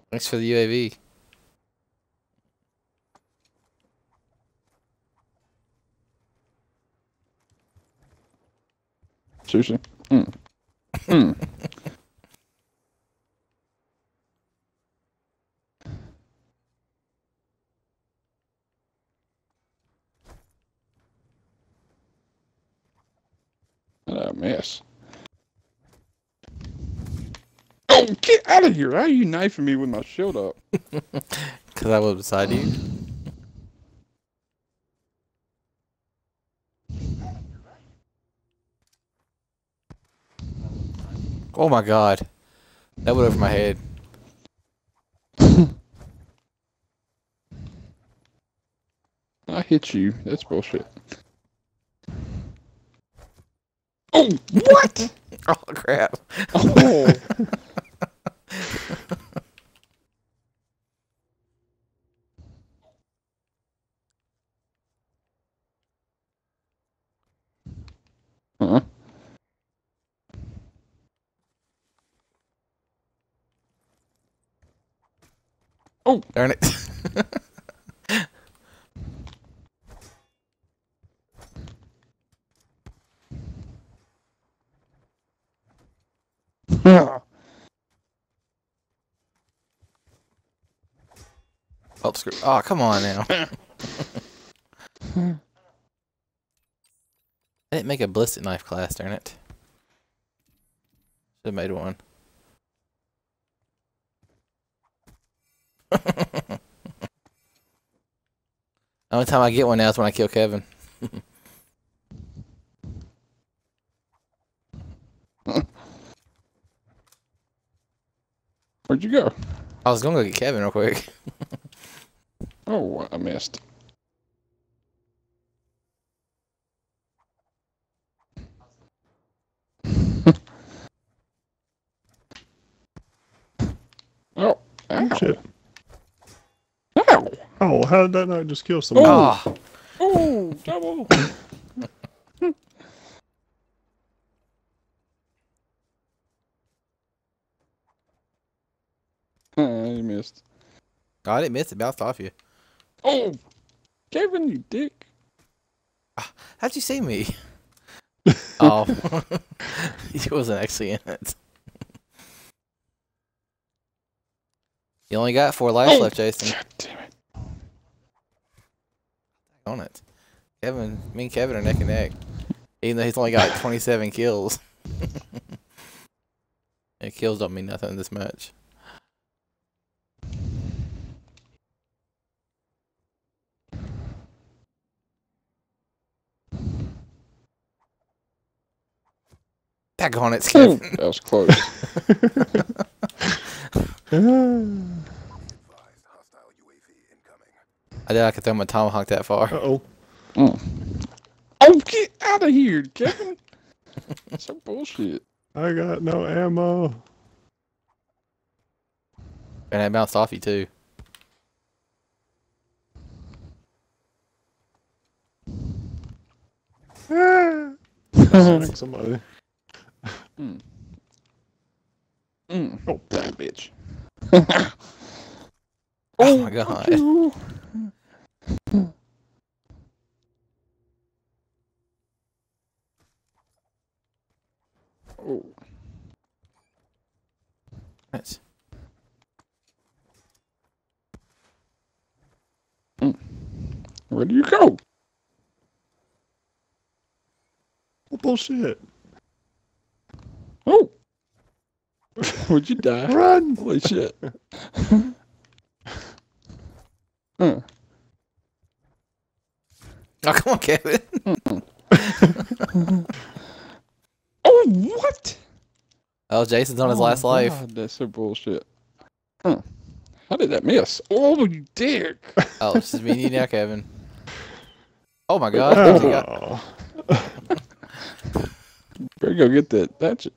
Thanks for the UAV. Seriously? Mm. Mm. A mess. Oh, get out of here! How are you knifing me with my shield up? <laughs> Because I was beside you. Oh my god. That went over my head. <laughs> I hit you. That's bullshit. Oh, what? <laughs> oh crap. Oh. <laughs> Huh? Oh, darn it. <laughs> oh, screw. Oh, come on now. <laughs> I didn't make a ballistic knife class, darn it. Should have made one. Only time I get one now is when I kill Kevin. <laughs> Where'd you go? I was gonna go get Kevin real quick. <laughs> Oh, I missed. <laughs> oh, ow. Shit. Ow. Oh, how did that not just kill somebody? Oh, Oh, double. Uh, <laughs> <laughs> you missed. Oh, I didn't miss it. Bounced off you. Oh, Kevin, you dick. How'd you see me? <laughs> oh, he wasn't actually in it. You only got four lives Oh, left, Jason. God damn it. On it. Kevin, me and Kevin are neck and neck. Even though he's only got <laughs> 27 kills. <laughs> and kills don't mean nothing this much. Daggone it, Kevin. that was close. <laughs> I did I could throw my tomahawk that far. Uh oh. Mm. Oh, get out of here, Kevin. That's <laughs> some bullshit. I got no ammo. And I bounced off you too. Ah. <laughs> Somebody. Mm. Mm. Oh, that bitch. <laughs> Oh my god. Oh, Nice. Mm. where do you go? Oh, bullshit. Oh, <laughs> would you die? Run! Holy shit. <laughs> huh. <laughs> Oh, come on, Kevin. <laughs> Oh, what? Oh, Jason's on his Oh, last life. That's so bullshit. Huh. How did that miss? Oh, you dick. Oh, it's just me and you now, <laughs> Kevin. Oh my god. what you got? Oh. Better go get that hatchet.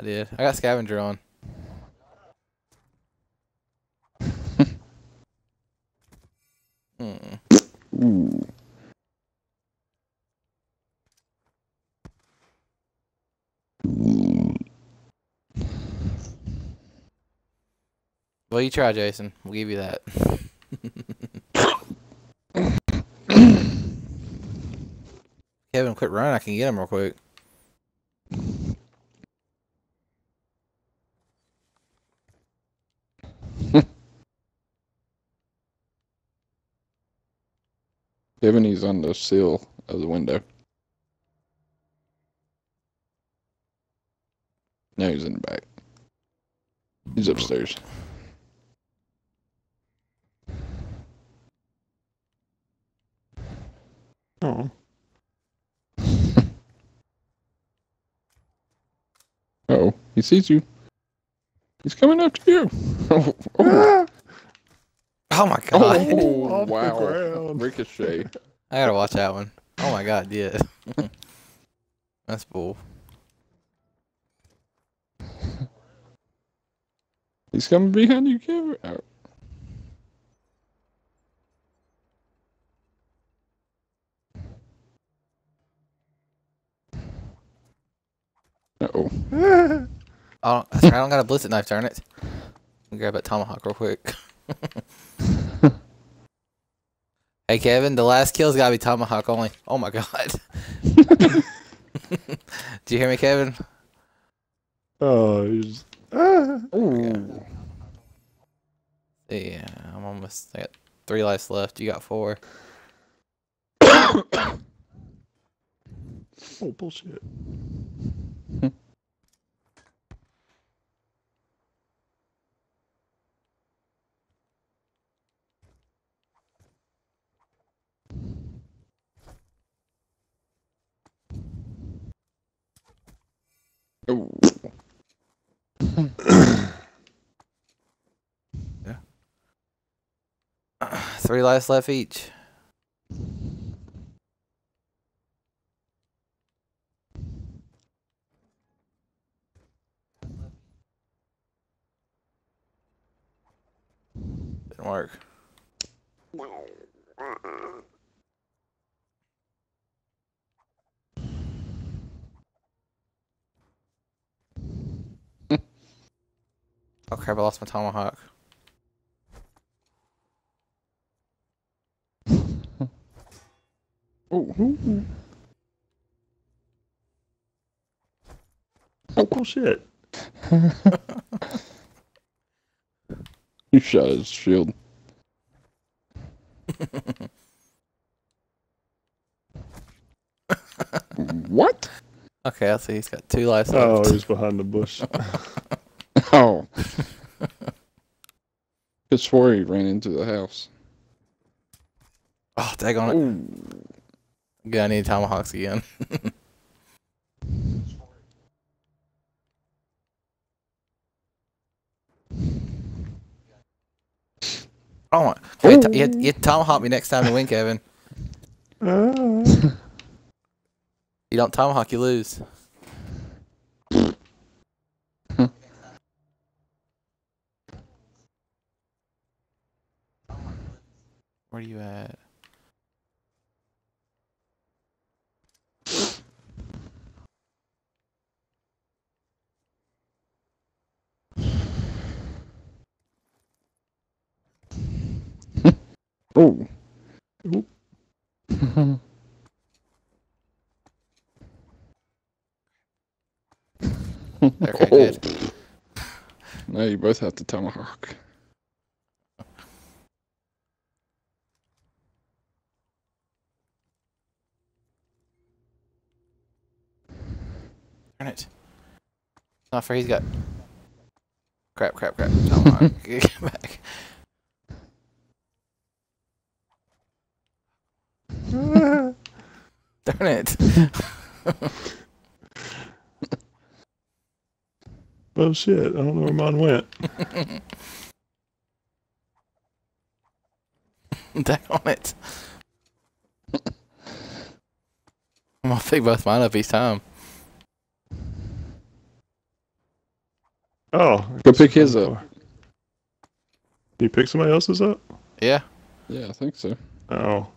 I did. I got scavenger on. Hmm. Ooh. Well, you try, Jason. We'll give you that. <laughs> Kevin, quit running. I can get him real quick. He's on the sill of the window. No, he's in the back. He's upstairs. <laughs> Oh. Oh, he sees you. He's coming after you. <laughs> Oh, oh. Ah! Oh my oh, god. Oh, Off the wow. ground. Ricochet. I gotta watch that one. Oh my god, yeah. <laughs> That's bull. He's coming behind you, Kevin. Oh. Uh-oh. I don't, that's I don't got a ballistic knife, darn it. Let me grab that tomahawk real quick. <laughs> hey Kevin, the last kill's gotta be tomahawk only. Oh my god. <laughs> Do you hear me, Kevin? Oh, he's. Ah. Ooh. Yeah, I'm almost. I got three lives left. You got four. <coughs> Oh, bullshit. Ooh. <clears throat> Three lives left each. Didn't work. Oh crap, I lost my tomahawk. Ooh. <laughs> Oh, oh shit! <laughs> You shot his shield. <laughs> what? Okay, I see he's got two lives Oh, he's behind the bush. Oh. Could swore he ran into the house. Oh, daggone it. Ooh. Good, I need tomahawks again. <laughs> oh my. Okay, t- you, you tomahawk me next time to win, Kevin. <laughs> You don't tomahawk, you lose. Where are you at? <laughs> Oh. <laughs> Okay, good. <laughs> Oh. Now you both have to tomahawk. Turn it. Not fair, he's got. Crap, crap, crap. Tomahawk. <laughs> <laughs> Get back. <laughs> Darn it. Oh shit! I don't know where mine went. Damn it. I'm gonna pick both mine up each time. Oh, Go pick his up. You pick somebody else's up? Yeah. Yeah, I think so. Oh,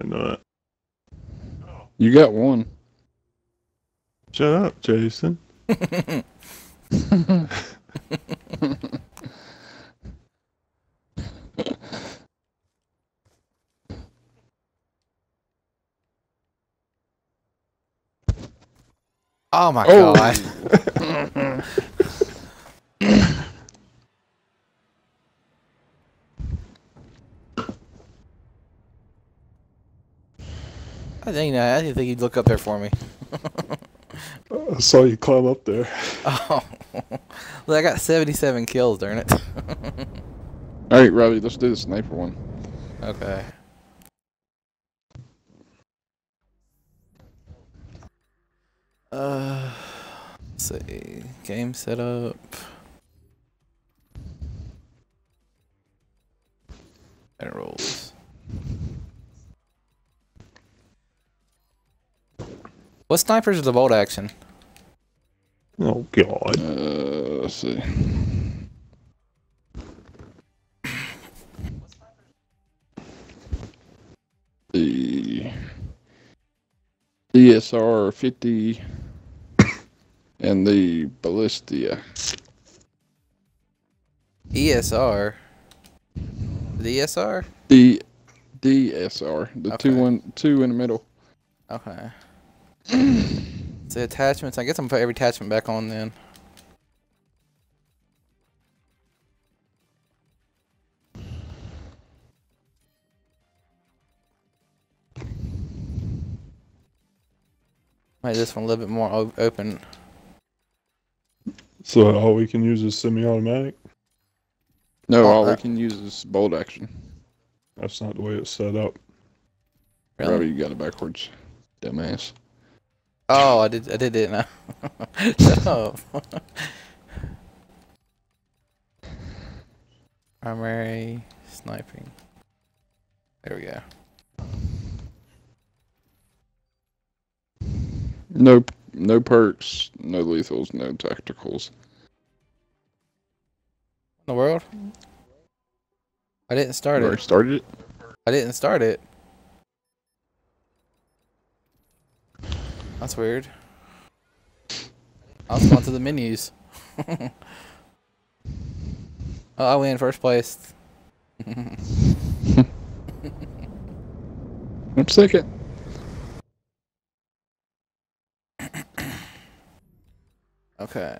I know that. You got one. Shut up, Jason. <laughs> Oh my Oh. god. <laughs> <laughs> I think I didn't think you'd look up there for me. I saw you climb up there. Oh, <laughs> well, I got 77 kills, darn it. <laughs> All right, Robbie, let's do the sniper one. okay. Uh, let's see. Game setup. And rolls. What snipers are the bolt action? Oh God. Uh, let's see. The DSR 50 and the Ballista. ESR. The ESR? D DSR, the two Okay. one two in the middle. Okay. The attachments. I guess I'm gonna put every attachment back on then. Make this one a little bit more open. So all we can use is semi-automatic. No, Oh, all uh, we can use is bolt action. That's not the way it's set up. Really? Robbie, you got it backwards, dumbass. Oh, I did. I did it now. <laughs> Shut up. <laughs> Primary sniping. There we go. No, no perks, no lethals, no tacticals. In the world? I didn't start You it. started it. I didn't start it. That's weird. I was going to the menus. <laughs> oh, I win first place. <laughs> I'm second. Okay.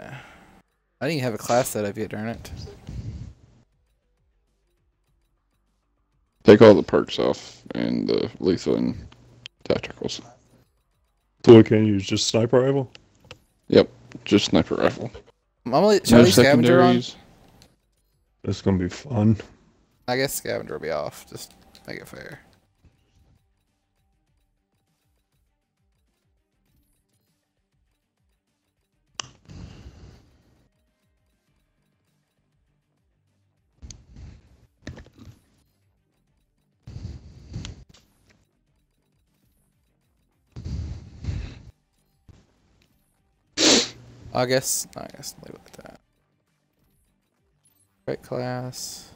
I didn't even have a class set up yet, darn it. Take all the perks off and the lethal and tacticals. So we can use just sniper rifle. Yep, just sniper rifle. I'm gonna, should No scavenger on? secondaries. It's gonna be fun. I guess scavenger will be off. Just make it fair. I guess I guess leave it like that. Right class.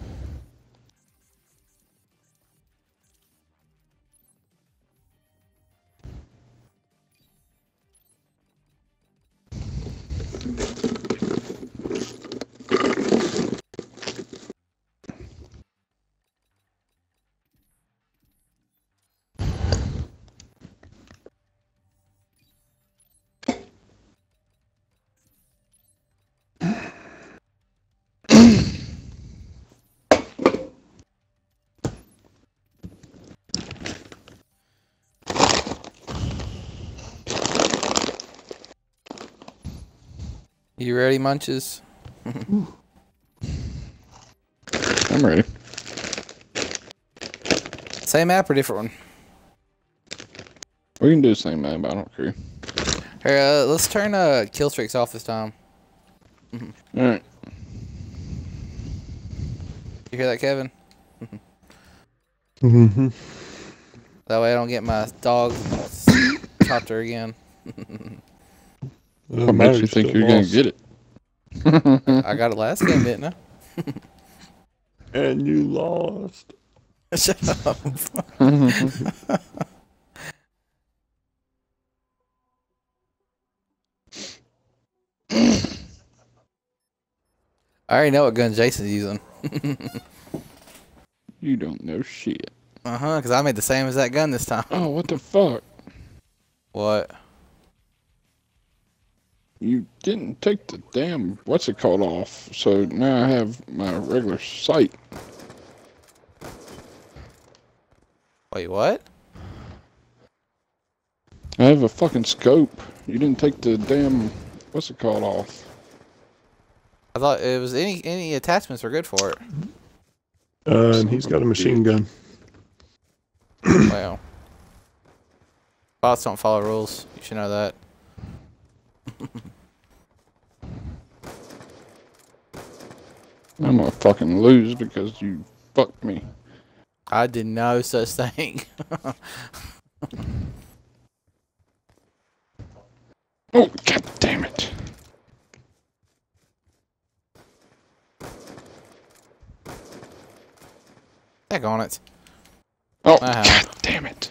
You ready, Munches? I'm ready. Same map or different one? We can do the same map. I don't care. Here, uh, let's turn uh, kill streaks off this time. All right. You hear that, Kevin? Mm-hmm. That way I don't get my dog <coughs> helicopter again. <laughs> What makes you think you're gonna get it? <laughs> I got it last game, didn't I? <laughs> And you lost. <laughs> Shut up. I already know what gun Jason's using. You don't know shit. uh huh, because I made the same as that gun this time. Oh, what the fuck? What? You didn't take the damn what's it called off, so now I have my regular sight. Wait, what? I have a fucking scope. You didn't take the damn what's it called off. I thought it was any any attachments were good for it. Uh, and he's got a machine gun. Wow. Bots don't follow rules. You should know that. <laughs> I'm gonna fucking lose because you fucked me. I did no such thing. <laughs> Oh god damn it. Heck on it. Oh Wow. god damn it.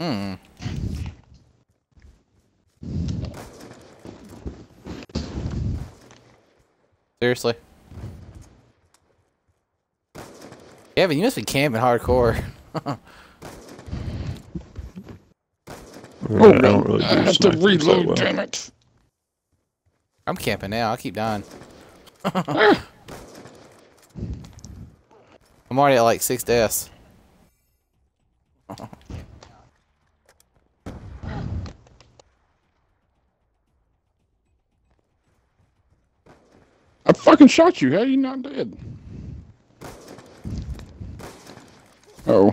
Hmm. Seriously? Kevin, you must be camping hardcore. Oh, I don't really do I have to reload, well. damn it. I'm camping now. I keep dying. Ah, <laughs> I'm already at like six deaths. I fucking shot you. How are you not dead? Oh.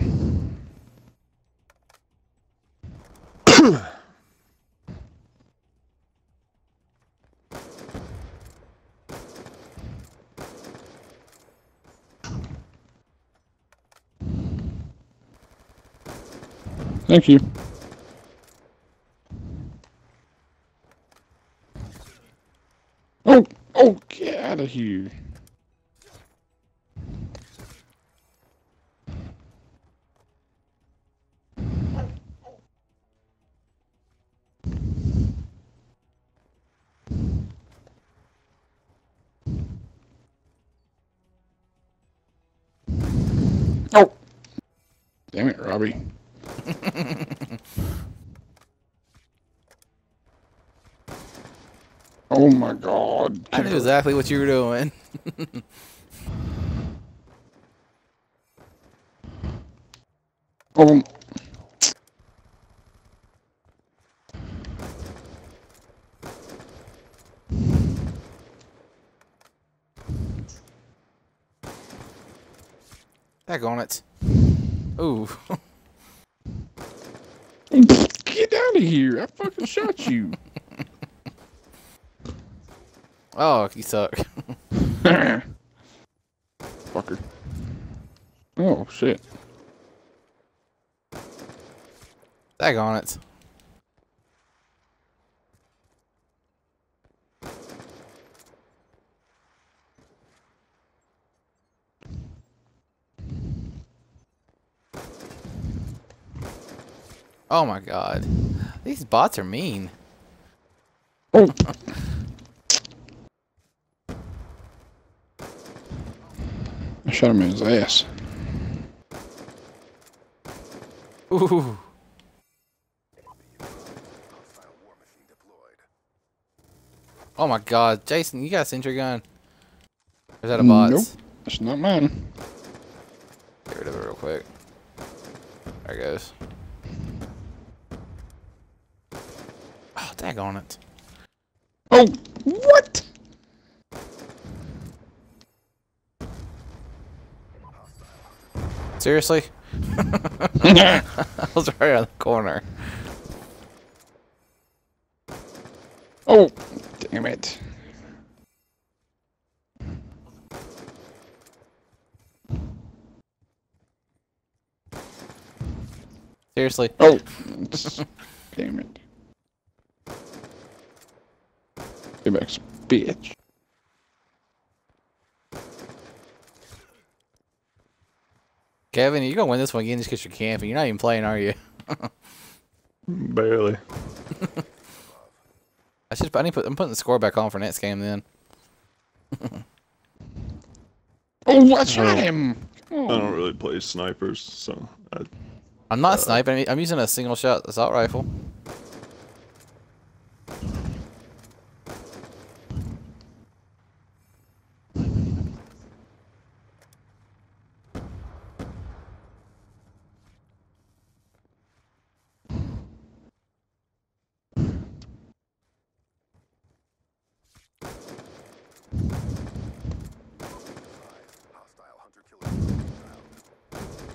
Thank you. Oh, oh, get out of here. Oh, damn it, Robbie. Oh my god. I knew exactly what you were doing. <laughs> Um, oh. Heck on it. Ooh. <laughs> Get out of here. I fucking shot you. Oh, you suck. <laughs> Fucker. Oh, shit. Heck on it. Oh my god. These bots are mean. Oh. I shot him in his ass. Ooh. Oh my god, Jason, you got a sentry gun? Is that a bot? Nope. It's not mine. Seriously? <laughs> <laughs> I was right on the corner. Oh, damn it. Seriously. Oh, <laughs> damn it. Get back, bitch. Kevin, you're gonna win this one again just because you're camping. You're not even playing, are you? <laughs> Barely. I should. I need put, I'm putting the score back on for next game then. <laughs> Oh, I shot don't- him. I don't oh. really play snipers, so I, I'm not uh, sniping. I'm using a single shot assault rifle.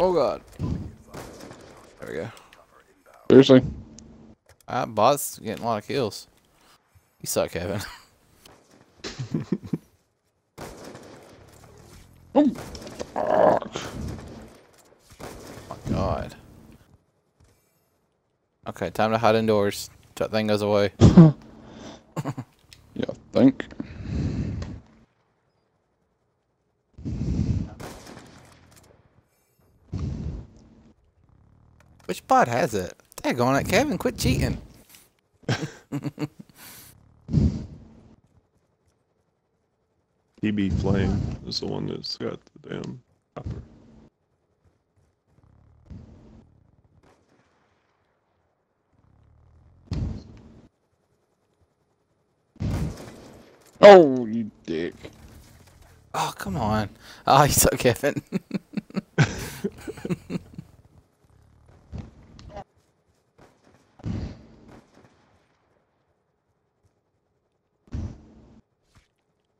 Oh god. There we go. Seriously? Ah, bot's getting a lot of kills. You suck, Kevin. Fuck. <laughs> my god. Okay, time to hide indoors. That thing goes away. <laughs> <laughs> Yeah, I think. Which bot has it? Daggone it, Kevin, quit cheating. TB Flame is the one that's got the damn copper. Oh, you dick. Oh, come on. Oh, <laughs> you suck, Kevin.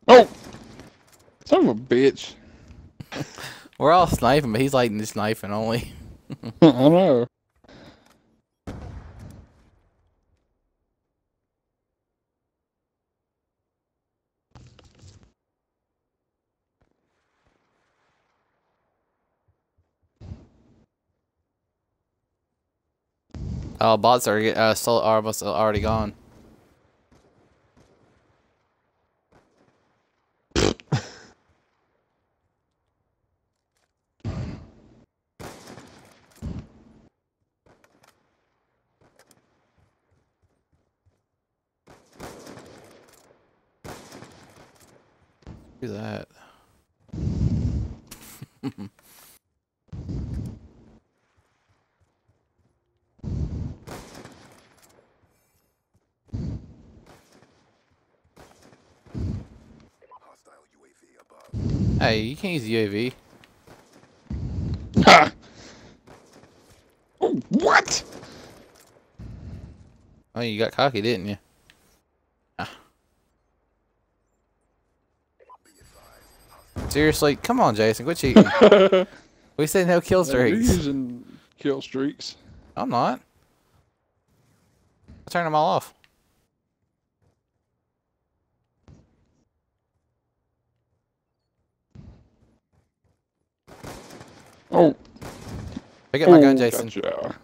Oh! Son of a bitch. We're all sniping, but he's like just sniping only. <laughs> I know. Oh, bots are uh, still are almost already gone. Do that. Hey, you can't use UAV. Huh. Oh, what? Oh, you got cocky, didn't you? Ah. Seriously, come on, Jason, quit cheating. <laughs> we said no kill streaks. you're streaks. using kill streaks. I'm not. I turned them all off. Oh. Pick up my gun, Oh, Jason. Gotcha.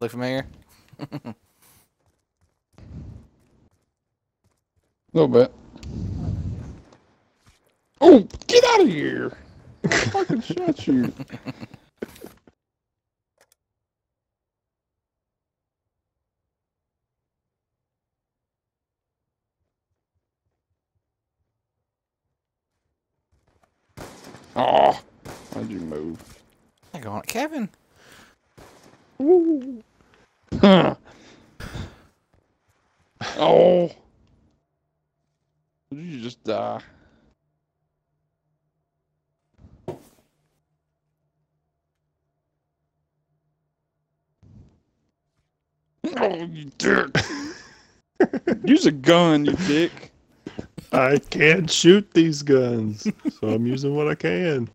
Look familiar? A little bit. Oh, get out of here! I fucking <laughs> shot you. Oh, why'd you move? Hang on, Kevin. Huh. <laughs> oh. Did you just die? Oh, you dick. <laughs> Use a gun, you dick. I can't shoot these guns, so I'm using what I can.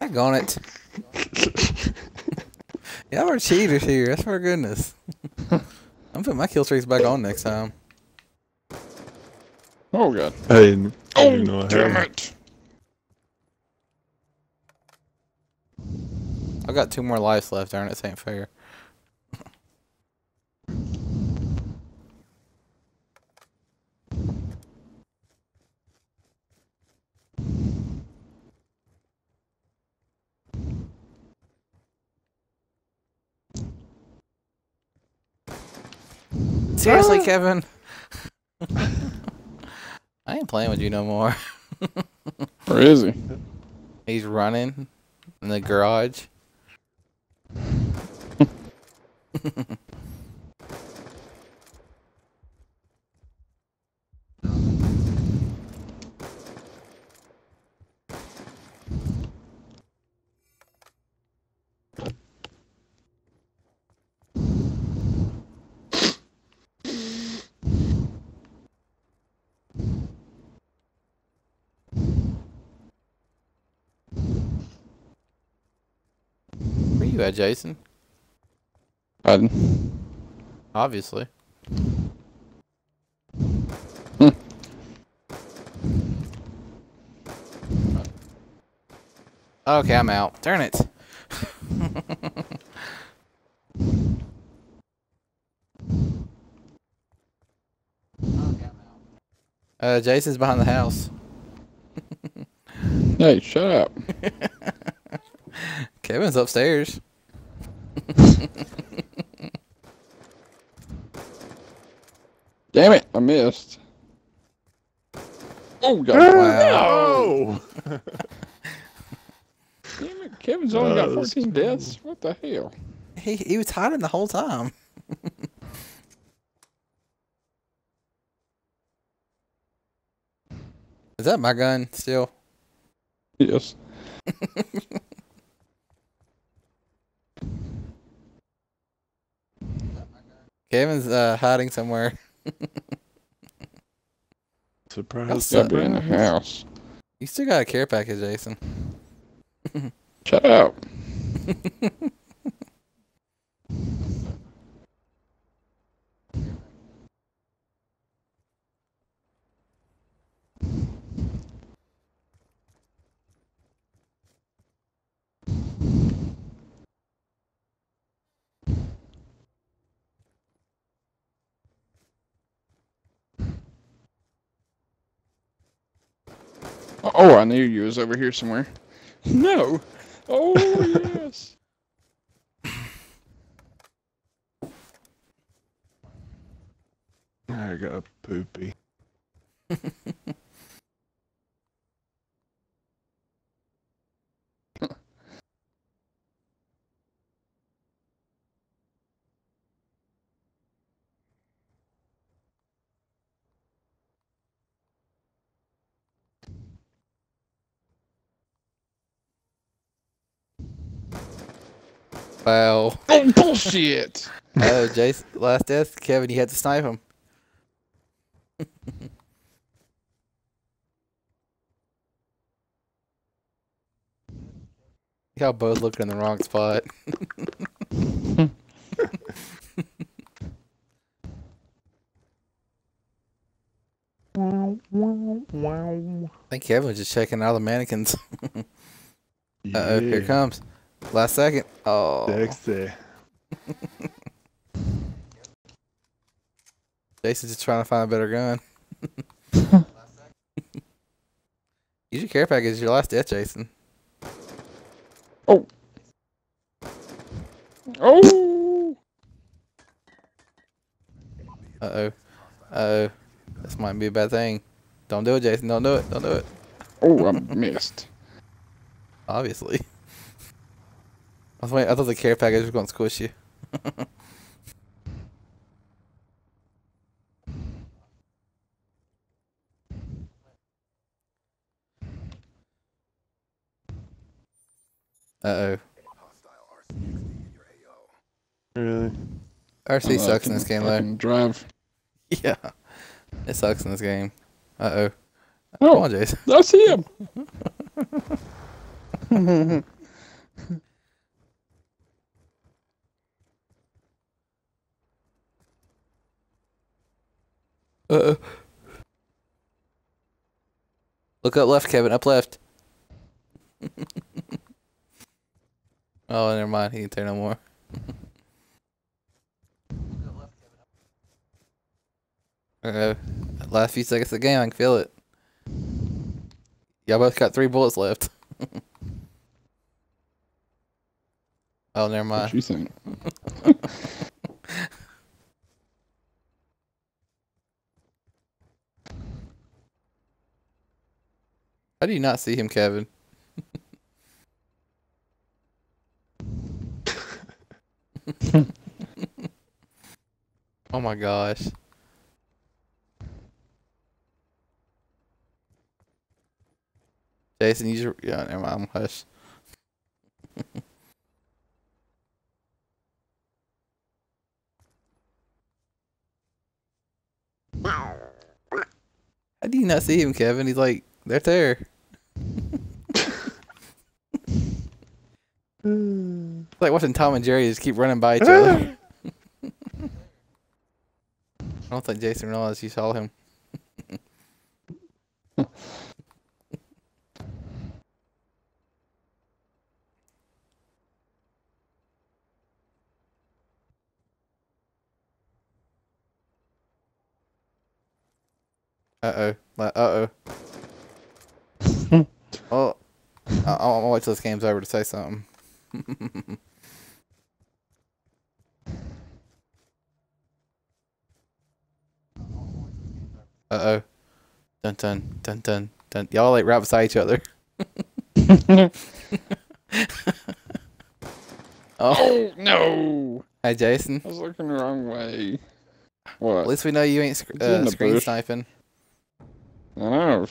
Hang on it. <laughs> Y'all are cheaters here. That's for goodness. <laughs> I'm putting my kill streaks back on next time. Oh god. Hey, oh, I Oh do know damn it! I've got two more lives left. Darn it, this ain't fair. Seriously, Kevin? <laughs> I ain't playing with you no more. <laughs> Where is he? He's running in the garage. <laughs> Jason? Obviously. Okay, I'm out. Turn it. <laughs> uh, Jason's behind the house. <laughs> Hey, shut up. Kevin's upstairs. Damn it, I missed. Oh god. Wow. No! <laughs> Damn it, Kevin's only got Oh, 14 deaths. What the hell? He he was hiding the whole time. <laughs> Is that my gun still? Yes. <laughs> Kevin's uh, hiding somewhere. <laughs> Surprise, Gotta be in the house. You still got a care package, Jason. Shut up. <laughs> Oh, I knew you was over here somewhere. No. Oh yes. <laughs> I got a poopy. <laughs> Wow. Oh bullshit. Oh, Jason, last death, Kevin, you had to snipe him. <laughs> Y'all both looking in the wrong spot. Wow, wow, wow. I think Kevin was just checking out the mannequins. <laughs> Uh oh, here it comes. Last second. Oh. Dexter. <laughs> Jason's just trying to find a better gun. <laughs> Use your care package. Is your last death, Jason. Oh. Oh. Uh oh. Uh oh. This might be a bad thing. Don't do it, Jason. Don't do it. Don't do it. Oh, I missed. <laughs> Obviously. I was waiting, I thought the care package was going to squish you. <laughs> Uh oh. Really? RC Oh, I sucks in this game, I though. can drive. Yeah. It sucks in this game. Uh oh. Oh, Come on, Jason. I see him. <laughs> Uh. Look up left, Kevin. Up left. <laughs> oh, never mind. He can turn no more. Uh, last few seconds of the game, I can feel it. Y'all both got three bullets left. <laughs> oh, never mind. What you think? <laughs> How do you not see him, Kevin? <laughs> oh my gosh. Jason, you just yeah, never mind. I'm hush. <laughs> How do you not see him, Kevin? He's like, they're there. It's like watching Tom and Jerry just keep running by each other. <laughs> I don't think Jason realized you saw him. Uh oh. Uh oh. Oh. I- I'll, I'll wait till this game's over to say something. uh oh. Dun dun dun dun dun. Y'all like right beside each other. <laughs> Oh no! Hey Jason. I was looking the wrong way. What? At least we know you ain't sc- uh, screen bush. sniping. I know.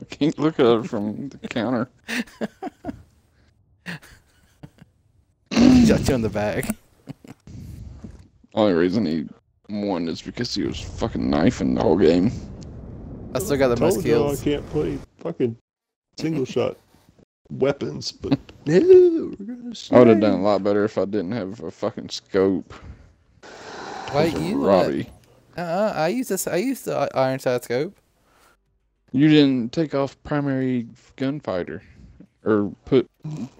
I can't look at it from the counter. Shot you in the back. Only reason he won is because he was fucking knifing the whole game. I still got the most Told y'all kills. I can't play fucking single <laughs> shot weapons, but <laughs> no, we're gonna I would have done a lot better if I didn't have a fucking scope. Why you Robbie. Uh, uh I used this. I used the iron side scope. You didn't take off primary gunfighter or put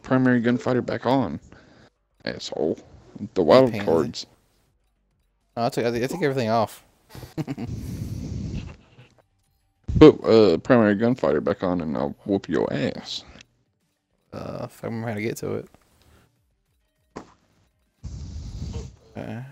primary gunfighter back on, asshole. The wild cards. Oh, I took I took everything off. put uh, primary gunfighter back on, and I'll whoop your ass. Uh, if I remember how to get to it. Okay.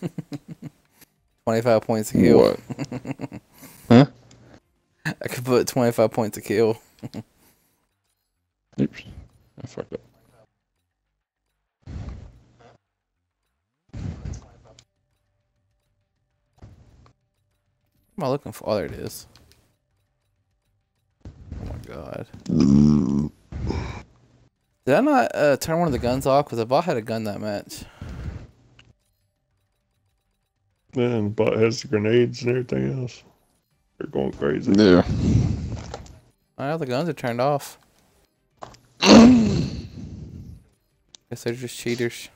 <laughs> 25 points a kill. What? <laughs> huh? I could put 25 points a kill. Oops. I fucked up. Am I looking for? Oh, there it is. Oh my god. Mm. Did I not uh, turn one of the guns off? Because I bought had a gun that match. Man, bot has the grenades and everything else. They're going crazy. Yeah. Oh, the guns are turned off. Guess they're just cheaters.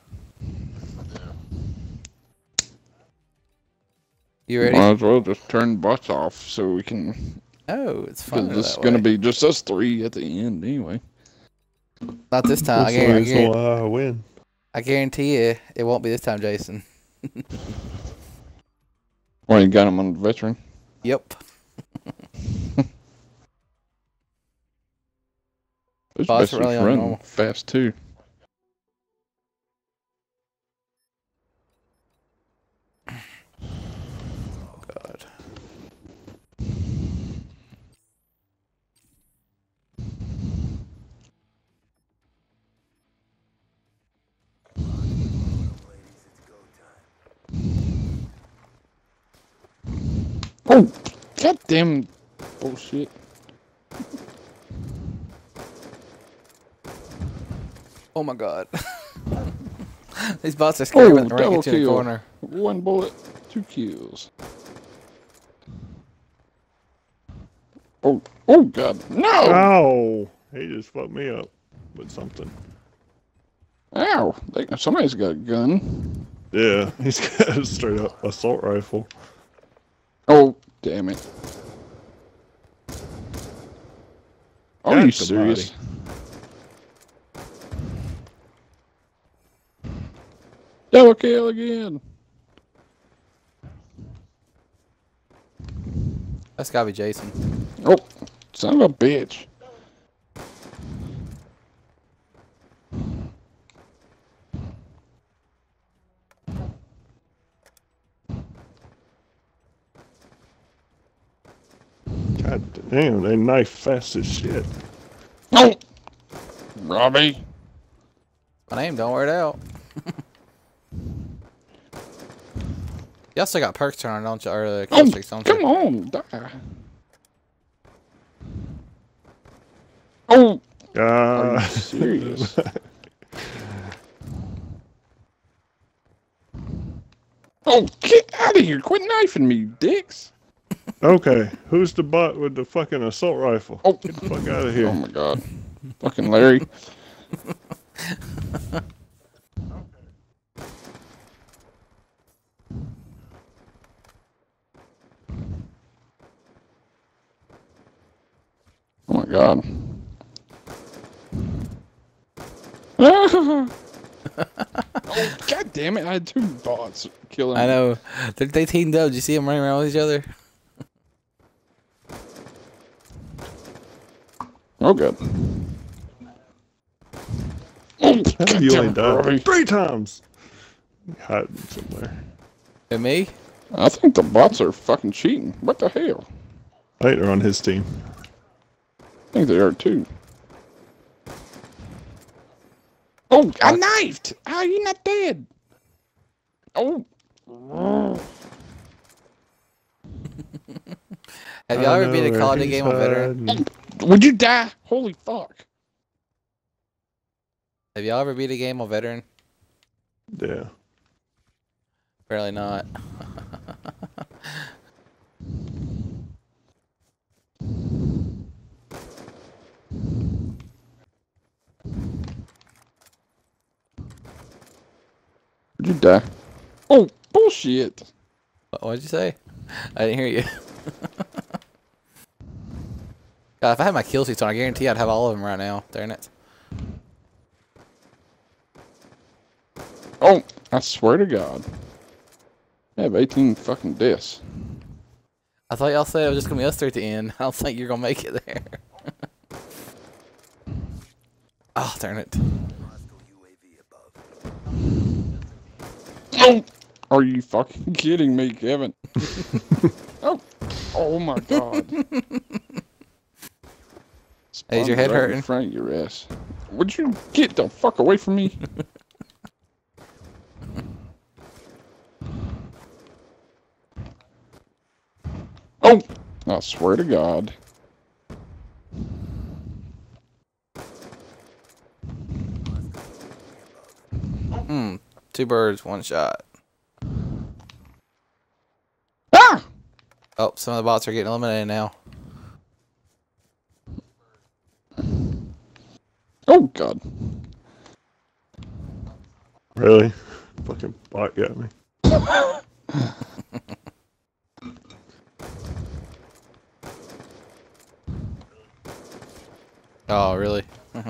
You ready? Might as well just turn bots off so we can. Oh, it's fun. This is gonna be just us three at the end anyway. Not this time. I That's guarantee, I, guarantee, why I win. I guarantee you, it won't be this time, Jason. <laughs> Well, you got him on the veteran. Yep. <laughs> Those bastards really on run normal. fast too. Oh, goddamn bullshit! Oh, oh my god. <laughs> These bots are scary Oh, when they're right into the corner. One bullet, two kills. Oh, oh God, no! Ow! He just fucked me up with something. Ow! They, somebody's got a gun. Yeah, <laughs> he's got a straight up assault rifle. Oh, damn it! Are Got you serious? Double kill again. That's gotta be Jason. Oh, son of a bitch. God damn, they knife fast as shit. Oh, Robbie. My name, don't wear it out. <laughs> you also got perks turned on, don't you? Or uh, kill Oh, streaks, don't you? come on, die. Oh, are you Uh, serious? <laughs> oh, get out of here! Quit knifing me, you dicks! Okay, who's the bot with the fucking assault rifle? Oh, Get the fuck out of here. Oh my god, fucking Larry. Oh my god. oh, <laughs> god damn it! I had two bots killing. I know. They, they teamed up. Did you see them running around with each other? Oh god. How God you damn ain't died three times. Hiding somewhere. And me? I think the bots are fucking cheating. What the hell? I think they're on his team. I think they are too. Oh, I knifed! How are you not dead? Oh. <laughs> Have y'all ever been know a where Call of Duty he's game on veteran? Hiding. Would you die? Holy fuck. Have y'all ever beat a game on veteran? Yeah. Apparently not. <laughs> Would you die? Oh, bullshit. What what'd you say? I didn't hear you. <laughs> God, if I had my kill streaks on, I guarantee I'd have all of them right now. Darn it. Oh, I swear to God. I have 18 fucking deaths. I thought y'all said it was just gonna be us three at the end. <laughs> I don't think you're gonna make it there. oh, <laughs> darn it. Oh, are you fucking kidding me, Kevin? <laughs> oh, oh my God. Hey, is your head right hurting? In front of your ass. Would you get the fuck away from me? <laughs> oh, I swear to God. Hmm. Two birds, one shot. Ah! Oh, some of the bots are getting eliminated now. Oh God. Really? Fucking bot got me. <laughs> Oh, really? <laughs>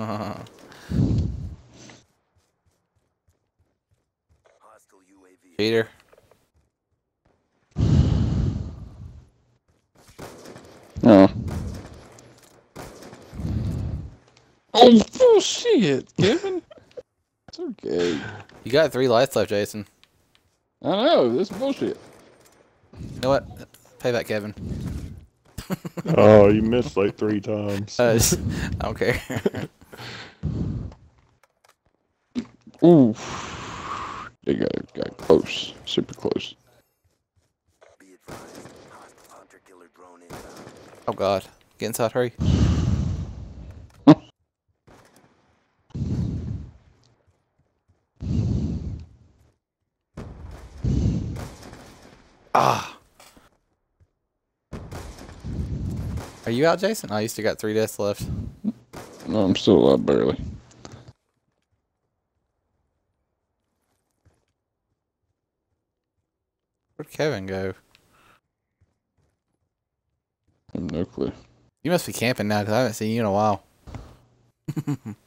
Cheater. Oh. Oh shit, <laughs> Kevin. it's okay. You got three lives left, Jason. I know this is bullshit. You know what? Payback, Kevin. <laughs> Oh, you missed like three times. Uh, <laughs> I don't care. Ooh. They got, got close. Super close. oh God. Get inside, hurry. Ah. Are you out, Jason? I oh, used to got three deaths left. No, I'm still alive, barely. Where'd Kevin go? I have no clue. You must be camping now, because I haven't seen you in a while. <laughs>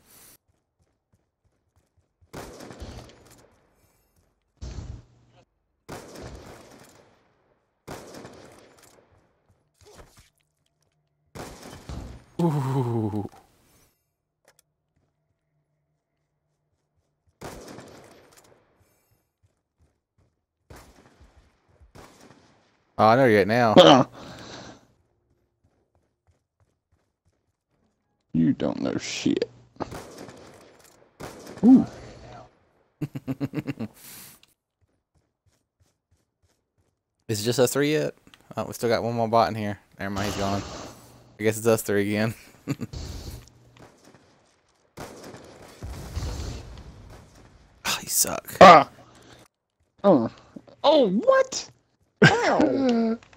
Ooh. Oh, I know you're at now. <laughs> you don't know shit. Ooh. <laughs> Is it just us three yet? Oh, we still got one more bot in here. Never mind, he's gone. I guess it's us three again. oh, <laughs> you suck. Ah. Oh. Oh, what? Ow. <laughs>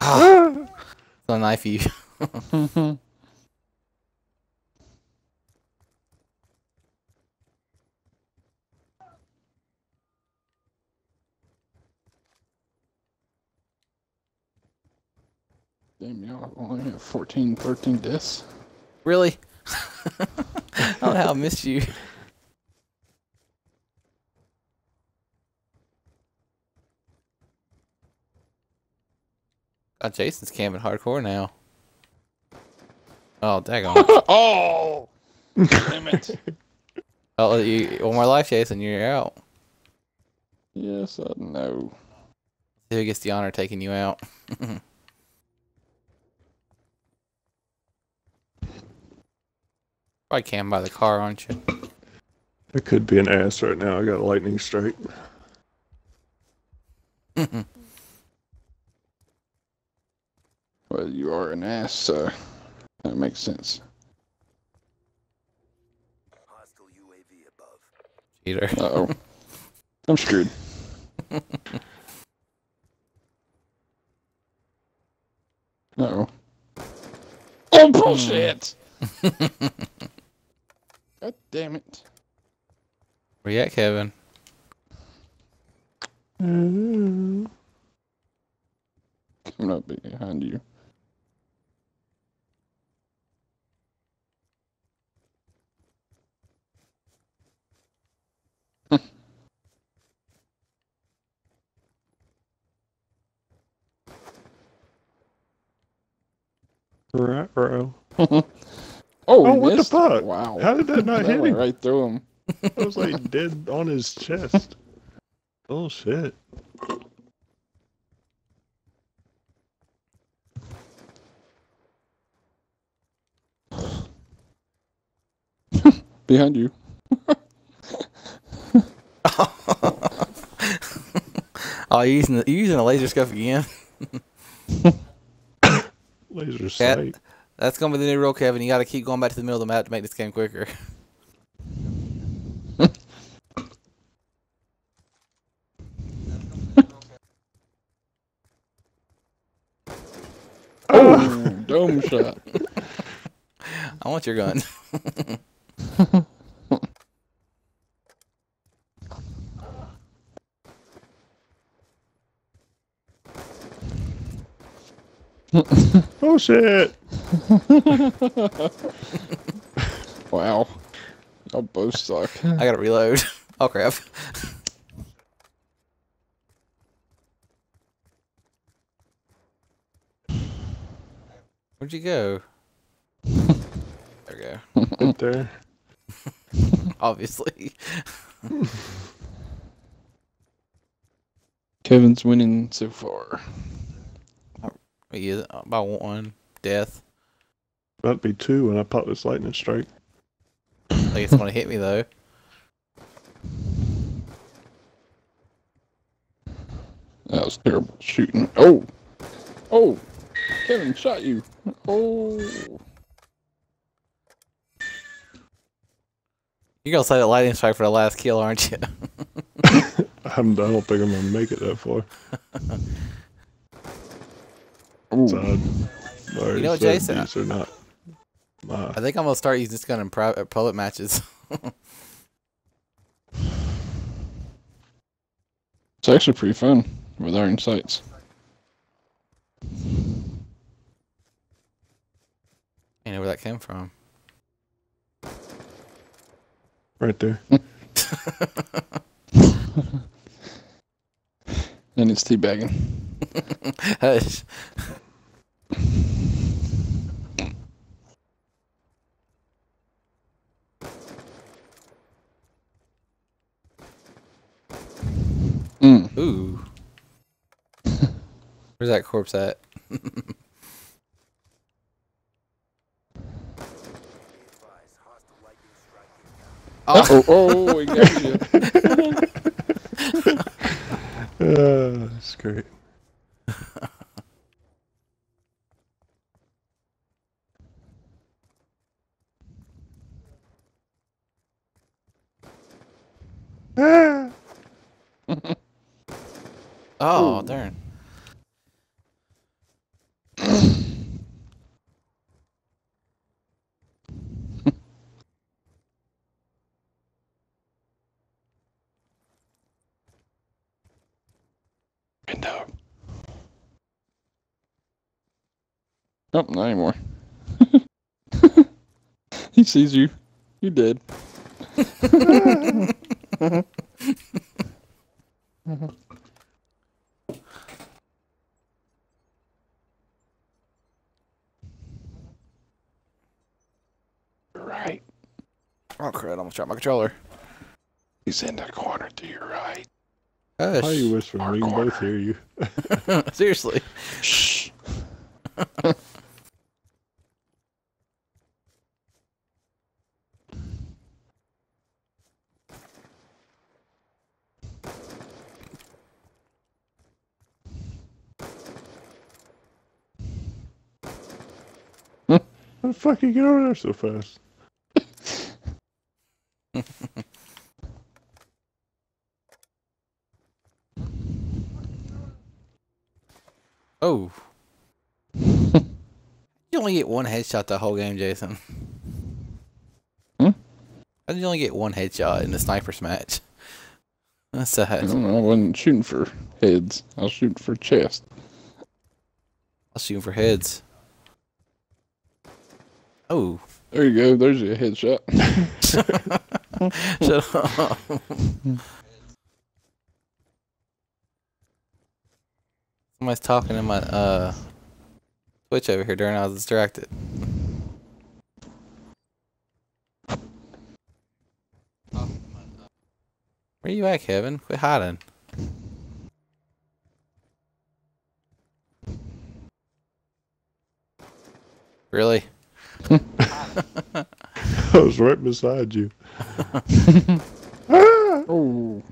Ah. so knife you. Damn, y'all only have 14, 13 deaths. Really? I don't know how I missed you. God, Jason's camping hardcore now. Oh, daggone. <laughs> oh! Damn it. oh, you, one more life, Jason, you're out. Yes, I know. Who gets the honor of taking you out. <laughs> Probably camping by the car, aren't you? I could be an ass right now. I got a lightning strike. <laughs> Well, you are an ass, so that makes sense. Cheater. Uh oh. I'm screwed. <laughs> Uh oh. Oh, bullshit! <laughs> God damn it. Where you at, Kevin? Coming up behind you. Right, bro. <laughs> oh, Oh, what the missed? fuck? Wow. How did that not <laughs> hit him? right through him. I was like <laughs> dead on his chest. Oh shit. Behind you. <laughs> Oh, you using the, you using a laser scope again? Laser That- sight. That's gonna be the new rule, Kevin. You got to keep going back to the middle of the map to make this game quicker. <laughs> Oh, dome shot. <laughs> I want your gun. <laughs> <laughs> Oh shit. <laughs> wow. Y'all both suck. I gotta reload. <laughs> Oh crap. Where'd you go? There we go. Right there. Obviously. Kevin's winning so far. He is by one death. That'd be two when I pop this lightning strike. I think it's gonna hit me though. That was terrible shooting. Oh! Oh! Kevin shot you. Oh! You're gonna say the lightning strike for the last kill, aren't you? <laughs> I'm, I don't think I'm gonna make it that far. <laughs> Side. You know Jason? These are not. I think I'm gonna start using this gun in private public matches. <laughs> It's actually pretty fun with iron sights. you know where that came from. right there. <laughs> <laughs> And it's teabagging. <laughs> Hush. Mm. Ooh. <laughs> Where's that corpse at? <laughs> Oh, oh, he got you. Uh, that's great. Ah. <laughs> Oh, Ooh. darn. Oh, not anymore. <laughs> he sees you. You're dead. right. Oh crap! I almost dropped my controller. He's in the corner to your right. Hush. How you whispering? We can both hear you. <laughs> Seriously. Shh. <laughs> How the fuck you get over there so fast? <laughs> Oh. you only get one headshot the whole game, Jason. Hmm? How did you only get one headshot in the snipers match? <laughs> That's I sad. don't know. I wasn't shooting for heads. I was shooting for chest. I was shooting for heads. Oh. There you go. There's your headshot. <laughs> Shut up. Somebody's talking in my uh Twitch over here during I was distracted. Where you at, Kevin? Quit hiding. Really? <laughs> I was right beside you. <laughs> oh.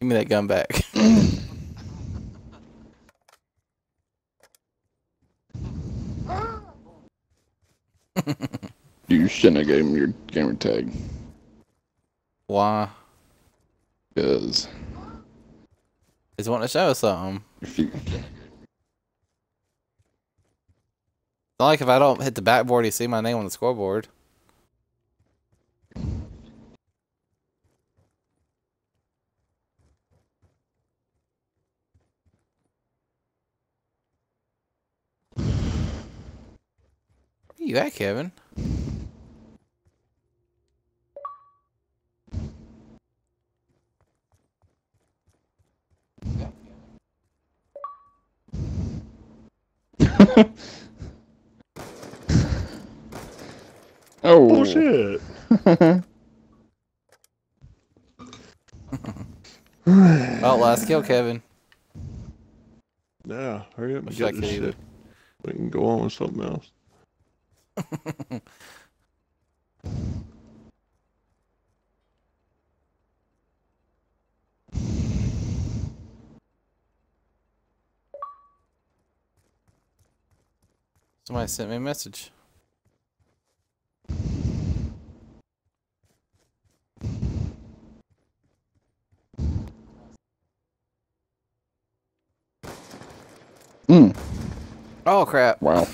Give me that gun back. <laughs> You shouldn't have gave him your gamer tag. Why? Because He's wanting to show us something. if you It's like if I don't hit the backboard, you see my name on the scoreboard. You at, Kevin? <laughs> Oh. oh. shit! <laughs> Oh, last kill, Kevin. Yeah, hurry up and Wish get I this shit. either. We can go on with something else. <laughs> Somebody sent me a message. Crap! Wow.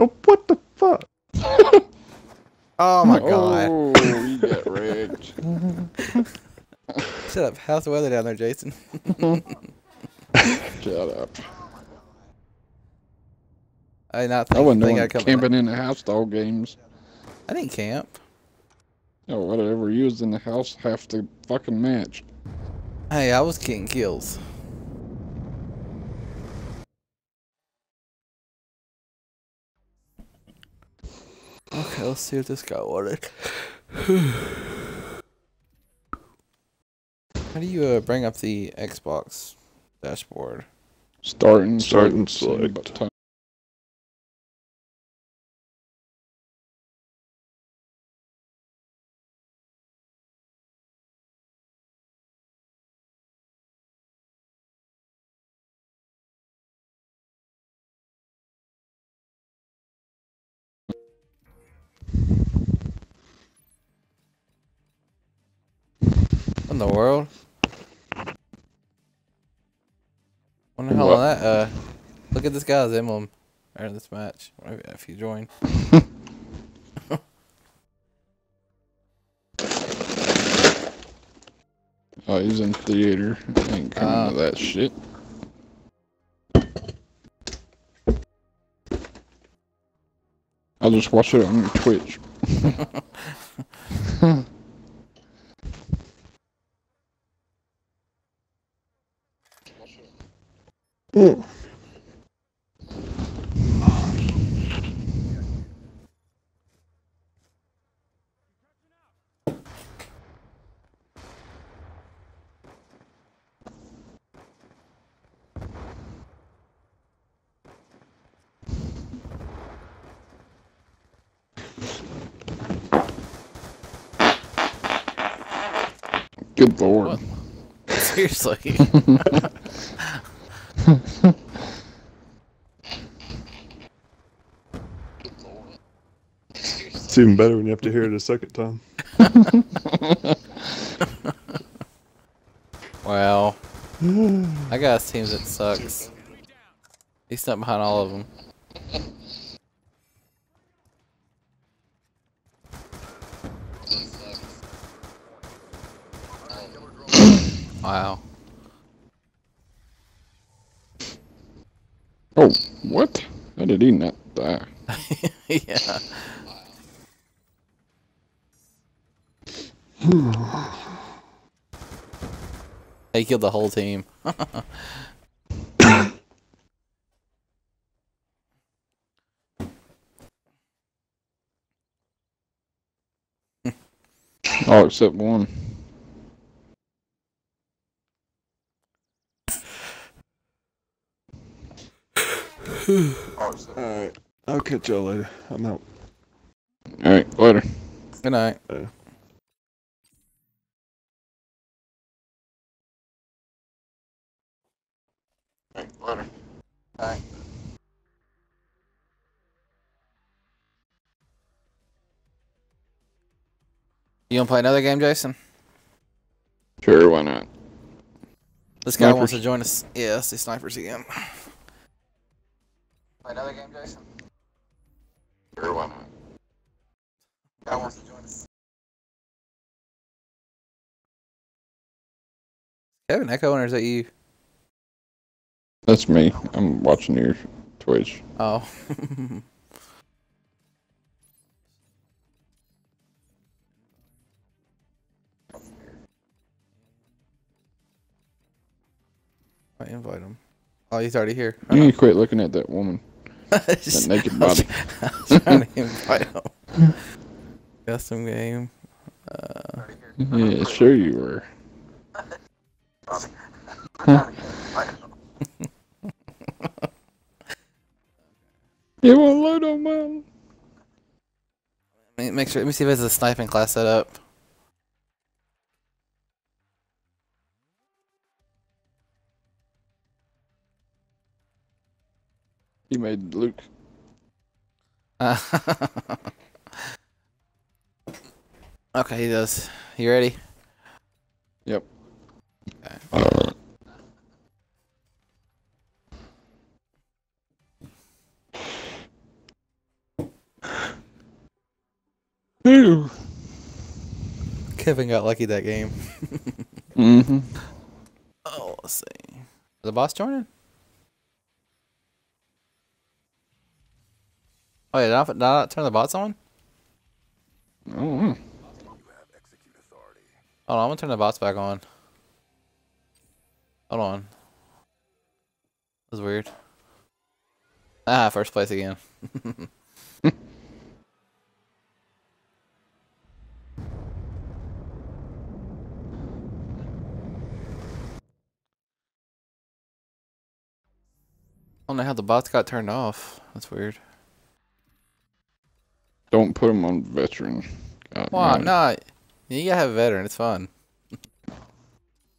Oh, what the fuck? <laughs> Oh my oh, god! Oh, you got wrecked. <laughs> Shut up. How's the weather down there, Jason? <laughs> Shut up. I did not I wasn't think doing I'd come. camping in the house all games. I didn't camp. Oh, whatever. You was in the house half the fucking match. Hey, I was getting kills. Okay, let's see if this guy wanted. How do you uh, bring up the Xbox dashboard? Starting, Start and same select. Guy's emblem. Or this match. If you join. <laughs> Oh, he's in theater. I ain't coming Ah. to that shit. I'll just watch it on your Twitch. <laughs> <laughs> Mm. Good lord. Seriously. It's even better when you have to hear it a second time. <laughs> wow. I got a team that sucks. He's stuck behind all of them. Wow. Oh, what? How did he not die? yeah. He killed the whole team. <laughs> All except one. <sighs> <sighs> Alright. I'll catch y'all later. I'm out. Alright, later. Good night. Yeah. Later. Alright. You wanna play another game, Jason? Sure, why not? This guy wants to join us. Yeah, let's snipers again. Play another game, Jason? Sure, why not? Guy wants to join us. Kevin Echo, or is that you? That's me. I'm watching your Twitch. Oh. <laughs> I invite him. Oh, he's already here. You need to quit looking at that woman. That naked body. I was trying to invite him. Custom game. Uh, Yeah, sure you were. <laughs> You want to load on mine? let me make sure. Let me see if there's a sniping class set up. He made Luke. <laughs> okay, he does. You ready? Yep. Okay. Ew. Kevin got lucky that game. Mm-hmm. Oh, let's see. Is the boss joining? Oh yeah, did I, did I turn the bots on? I don't. Hold on, I'm gonna turn the bots back on. Hold on. That was weird. Ah, first place again. <laughs> I don't know how the bots got turned off. That's weird. Don't put him on veteran. God, Why not? You gotta have a veteran. It's fun.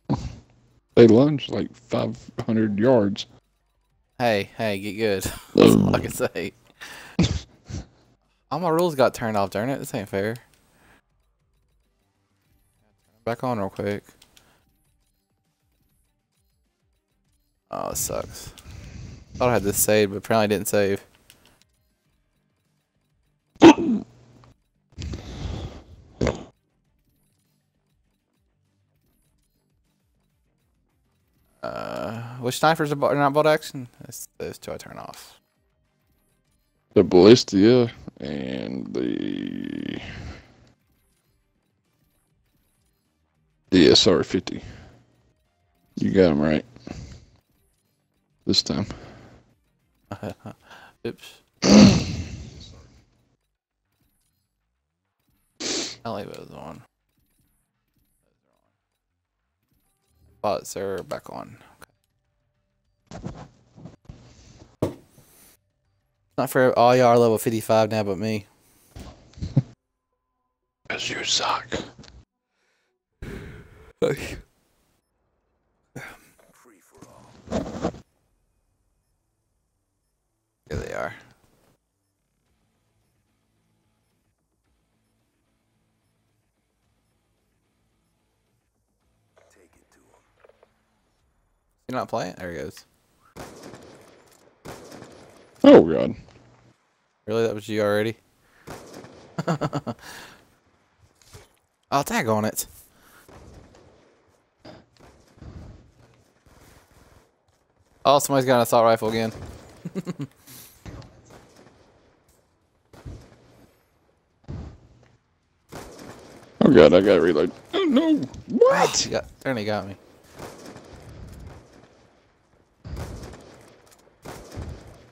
<laughs> They lunge like 500 yards. Hey, hey, get good. <laughs> That's all I can <laughs> say. all my rules got turned off, darn it. This ain't fair. Back on real quick. Oh, it sucks. Thought I had this saved, but apparently I didn't save. Which snipers are not bolt action? That's those two I turn off. The Ballista and the the SR 50. You got them right. This time. <laughs> Oops. <coughs> I'll leave those on. Bots are back on. Okay. Not for all y'all are level 55 now but me. As you suck. Here they are. You're not playing? There he goes. Oh god. Really? That was you already? <laughs> I'll tag on it. Oh, somebody's got an assault rifle again. <laughs> Oh god, I gotta reload. Oh no! What? He got, darn, he got me.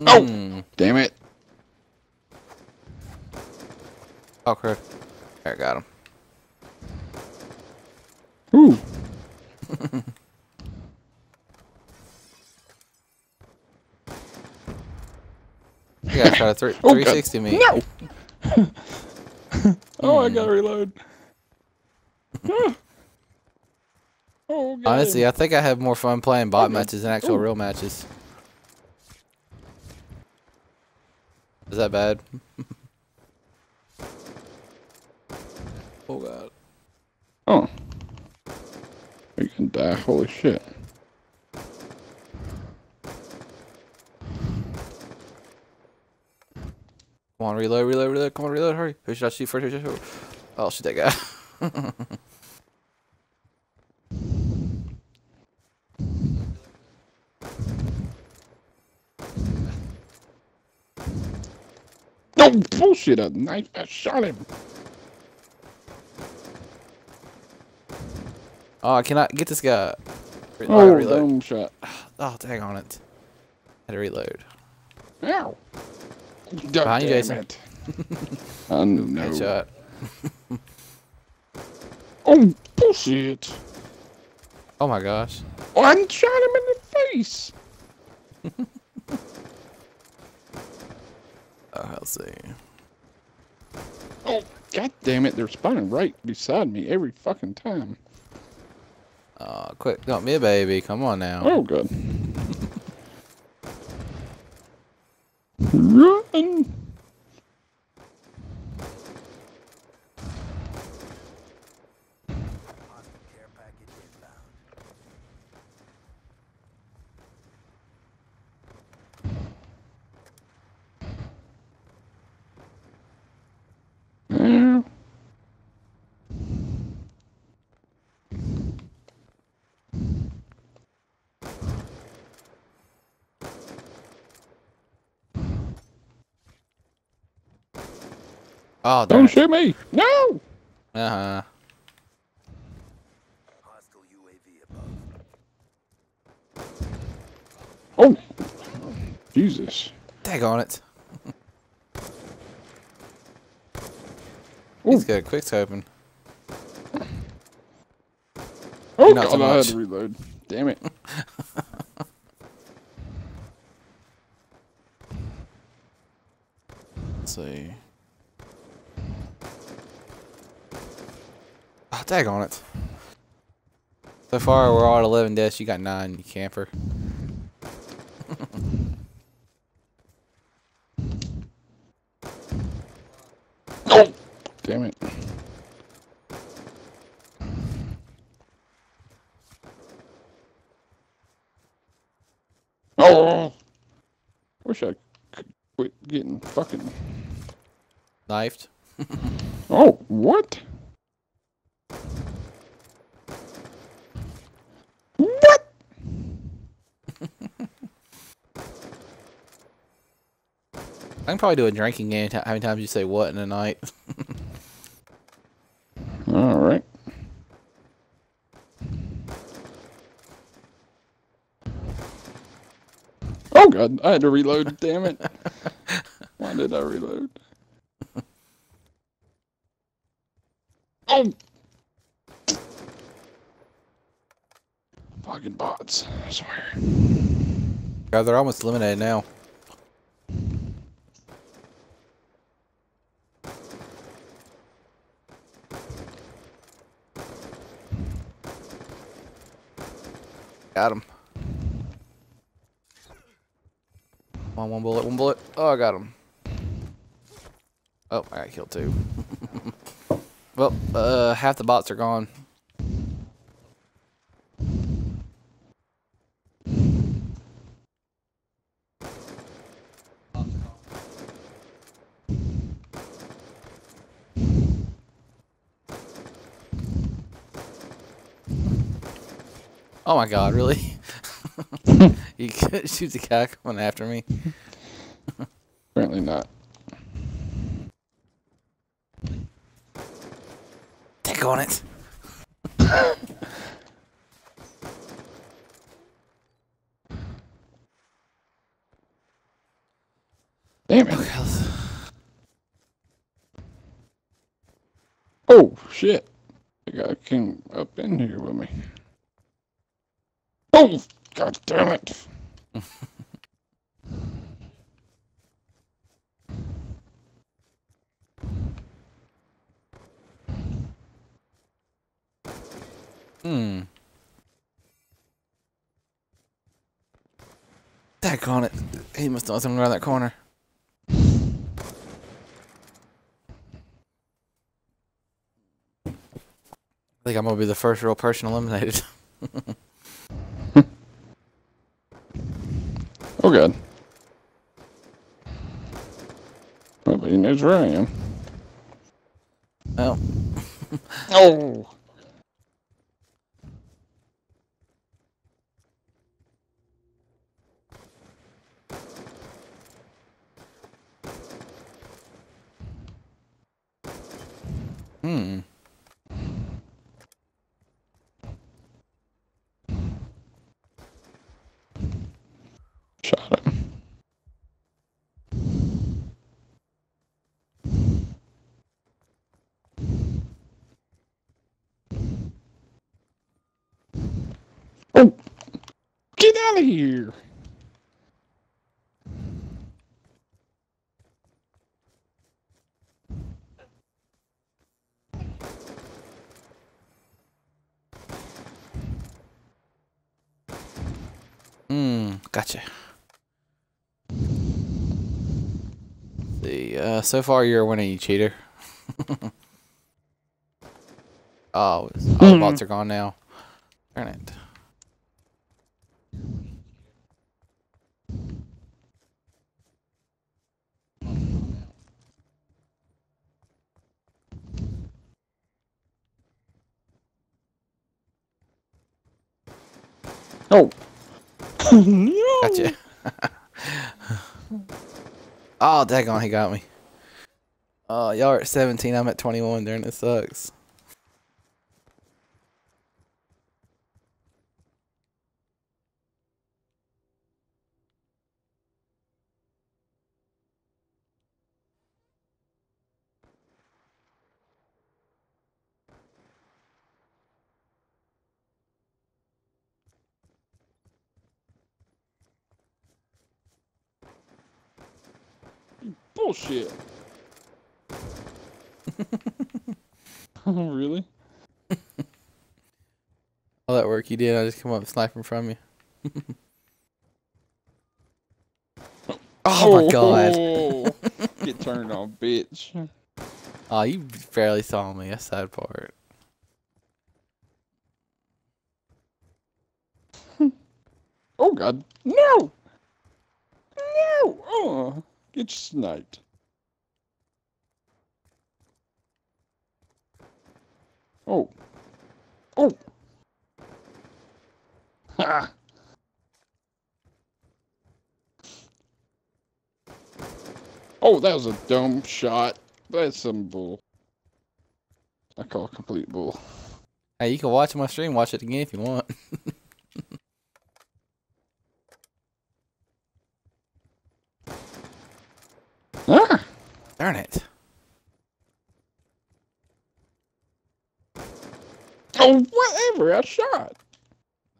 Oh! Mm. Damn it. Oh, crap. I got him. Ooh. You gotta try to three, Oh, God. 360 me. No! <laughs> oh, I gotta reload. <laughs> Ah. oh, god. Honestly, I think I have more fun playing bot matches than actual real matches. Is that bad? <laughs> oh god. Oh. You can die. Holy shit. Come on, reload, reload, reload. Come on, reload, hurry. Who should I shoot first? Who should I shoot? Oh, shoot that guy. <laughs> No bullshit! A knife. I shot him. oh, I cannot get this guy. Re- I Oh, reload. shot. <sighs> Oh, dang on it. I Had to reload. Ow. Behind you, Jason. it. I know. Headshot. <laughs> Oh bullshit! Oh my gosh. Oh, I shot him in the face. <laughs> <laughs> Oh, let's see. God damn it! They're spawning right beside me every fucking time. Oh, quick. Don't be a baby. Come on now. Oh good. Run! Oh, Don't darn shoot me! No! Uh huh. Oh! Jesus. Tag on it. He's got a quick scoping. Oh, Not so God, I had to reload. Damn it. Tag on it. So far, we're all at 11 deaths. You got 9, you camper. Oh! Damn it. Oh! Wish I could quit getting fucking. Knifed. <laughs> Oh, what? What? I can probably do a drinking game. t- How many times you say what in a night? <laughs> All right. Oh god, I had to reload. Damn it! <laughs> Why did I reload? Oh! Fucking bots! I swear. God, they're almost eliminated now. Got him. Come on, one bullet, one bullet. Oh, I got him. Oh, I got killed too. <laughs> well, uh, half the bots are gone. My god, really? <laughs> you could shoot the guy coming after me. Apparently not. Take on it. Damn it! Oh shit! The guy came up in here with me. Oh god damn it! Hmm. Back on it. He must know something around that corner. I think I'm gonna be the first real person eliminated. Oh god. Oh, but he knows where I am. oh. <laughs> Oh! Hmm. Shot him. Oh! Get out of here! Hmm. Gotcha. See, uh, so far you're winning, you cheater. <laughs> oh, all the bots are gone now. Darn it. Oh! no! <laughs> Gotcha. <laughs> oh, daggone, he got me. Oh, y'all are at 17. I'm at 21. Darn, it sucks. Bullshit. Oh, <laughs> really? <laughs> All that work you did, I just come up sniping from you. <laughs> oh, my oh. god. Get turned on, bitch. Oh, you barely saw me. That's that part. Oh god. No! No! Oh, get sniped. Oh. Oh. Ha. Oh, that was a dumb shot. That's some bull. I call complete bull. Hey, you can watch my stream. Watch it again if you want. <laughs> Ah! Darn it. Oh, whatever. I shot.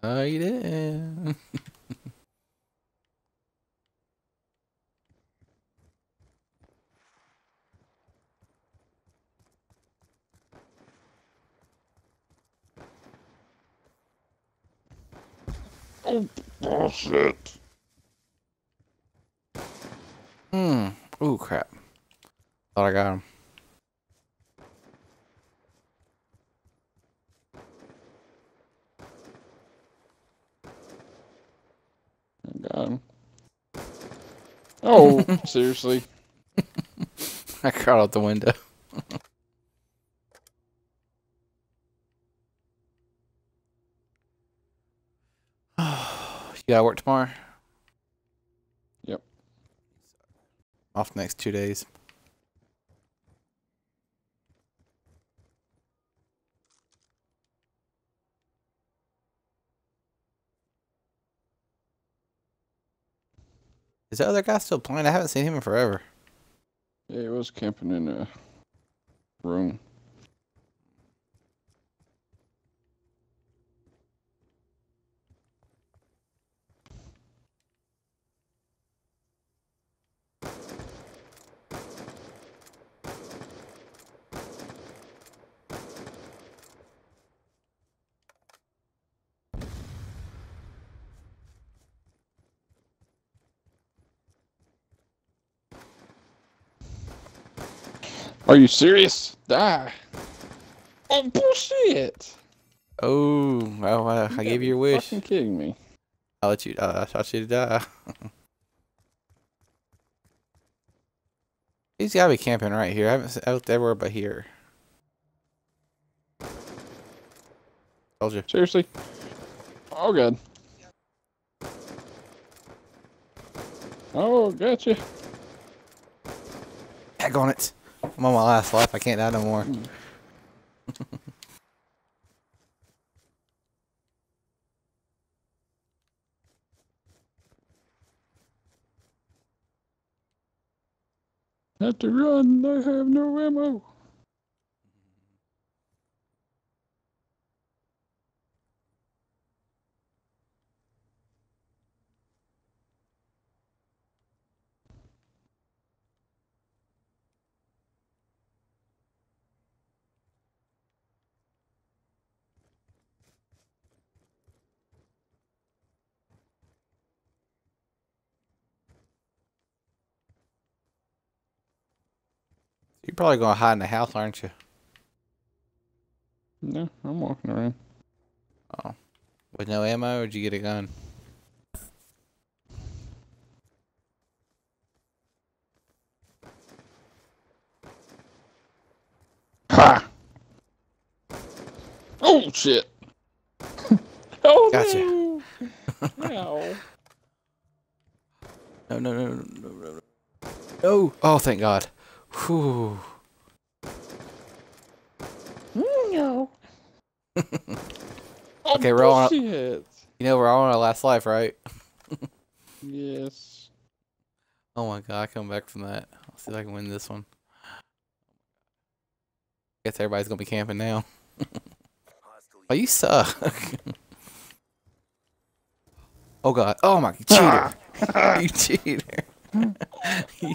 Oh, you did. Oh, <laughs> bullshit. Hmm. Ooh, crap. Thought I got him. Got him. Oh, <laughs> seriously. I crawled out the window. <sighs> you gotta work tomorrow? Yep. Off the next two days. Is that other guy still playing? I haven't seen him in forever. Yeah, he was camping in a room. Are you serious? Die. Oh, bullshit. Oh, well, uh, I gave you your wish. Fucking kidding me. I'll let you. Uh, I shot you to die. <laughs> He's gotta be camping right here. I haven't seen out everywhere but here. Told you. Seriously? Oh, God. Oh, gotcha. Heck on it. I'm on my last life. I can't die no more. Hmm. Have to run. I have no ammo. Probably gonna hide in the house, aren't you? No, I'm walking around. Oh. With no ammo, or did you get a gun? Ha! Oh, shit. <laughs> oh, Gotcha. no. <laughs> Ow. No, no, no, no, no, no. No. Oh, thank God. Whew. <laughs> okay, we're all on. You know we're all on our last life, right? <laughs> Yes. Oh my god, I come back from that. Let's see if I can win this one. Guess everybody's gonna be camping now. <laughs> oh, you suck. oh god. Oh my cheater. you cheater.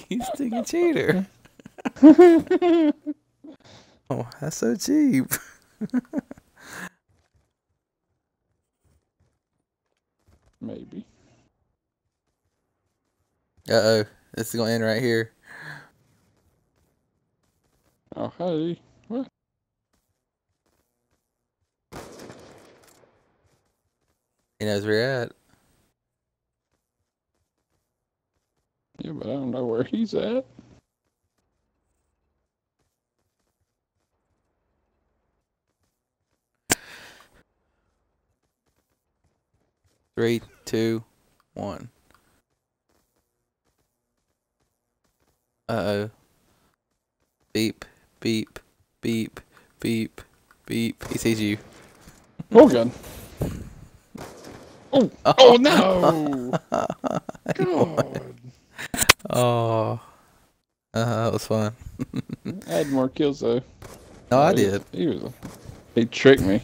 you stinking cheater. Oh, that's so cheap. <laughs> Maybe. Uh oh. This is gonna end right here. Oh, hey. What? He knows where you're at. Yeah, but I don't know where he's at. Three, two, one. Uh oh. Beep, beep, beep, beep, beep. He sees you. Oh, God. Oh, oh no! <laughs> God. Oh. Uh, that was fun. I had more kills though. No, I He- did. He was. A, he tricked me.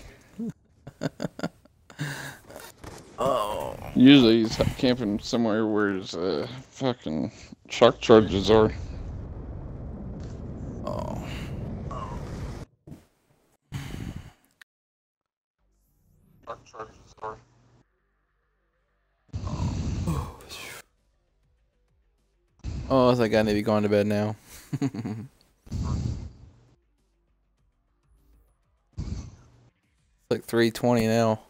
<laughs> Oh. Usually he's camping somewhere where his uh, fucking shock charges are. Oh. Charges are. Oh, I think I need to be going to bed now. <laughs> it's like 3.20 now.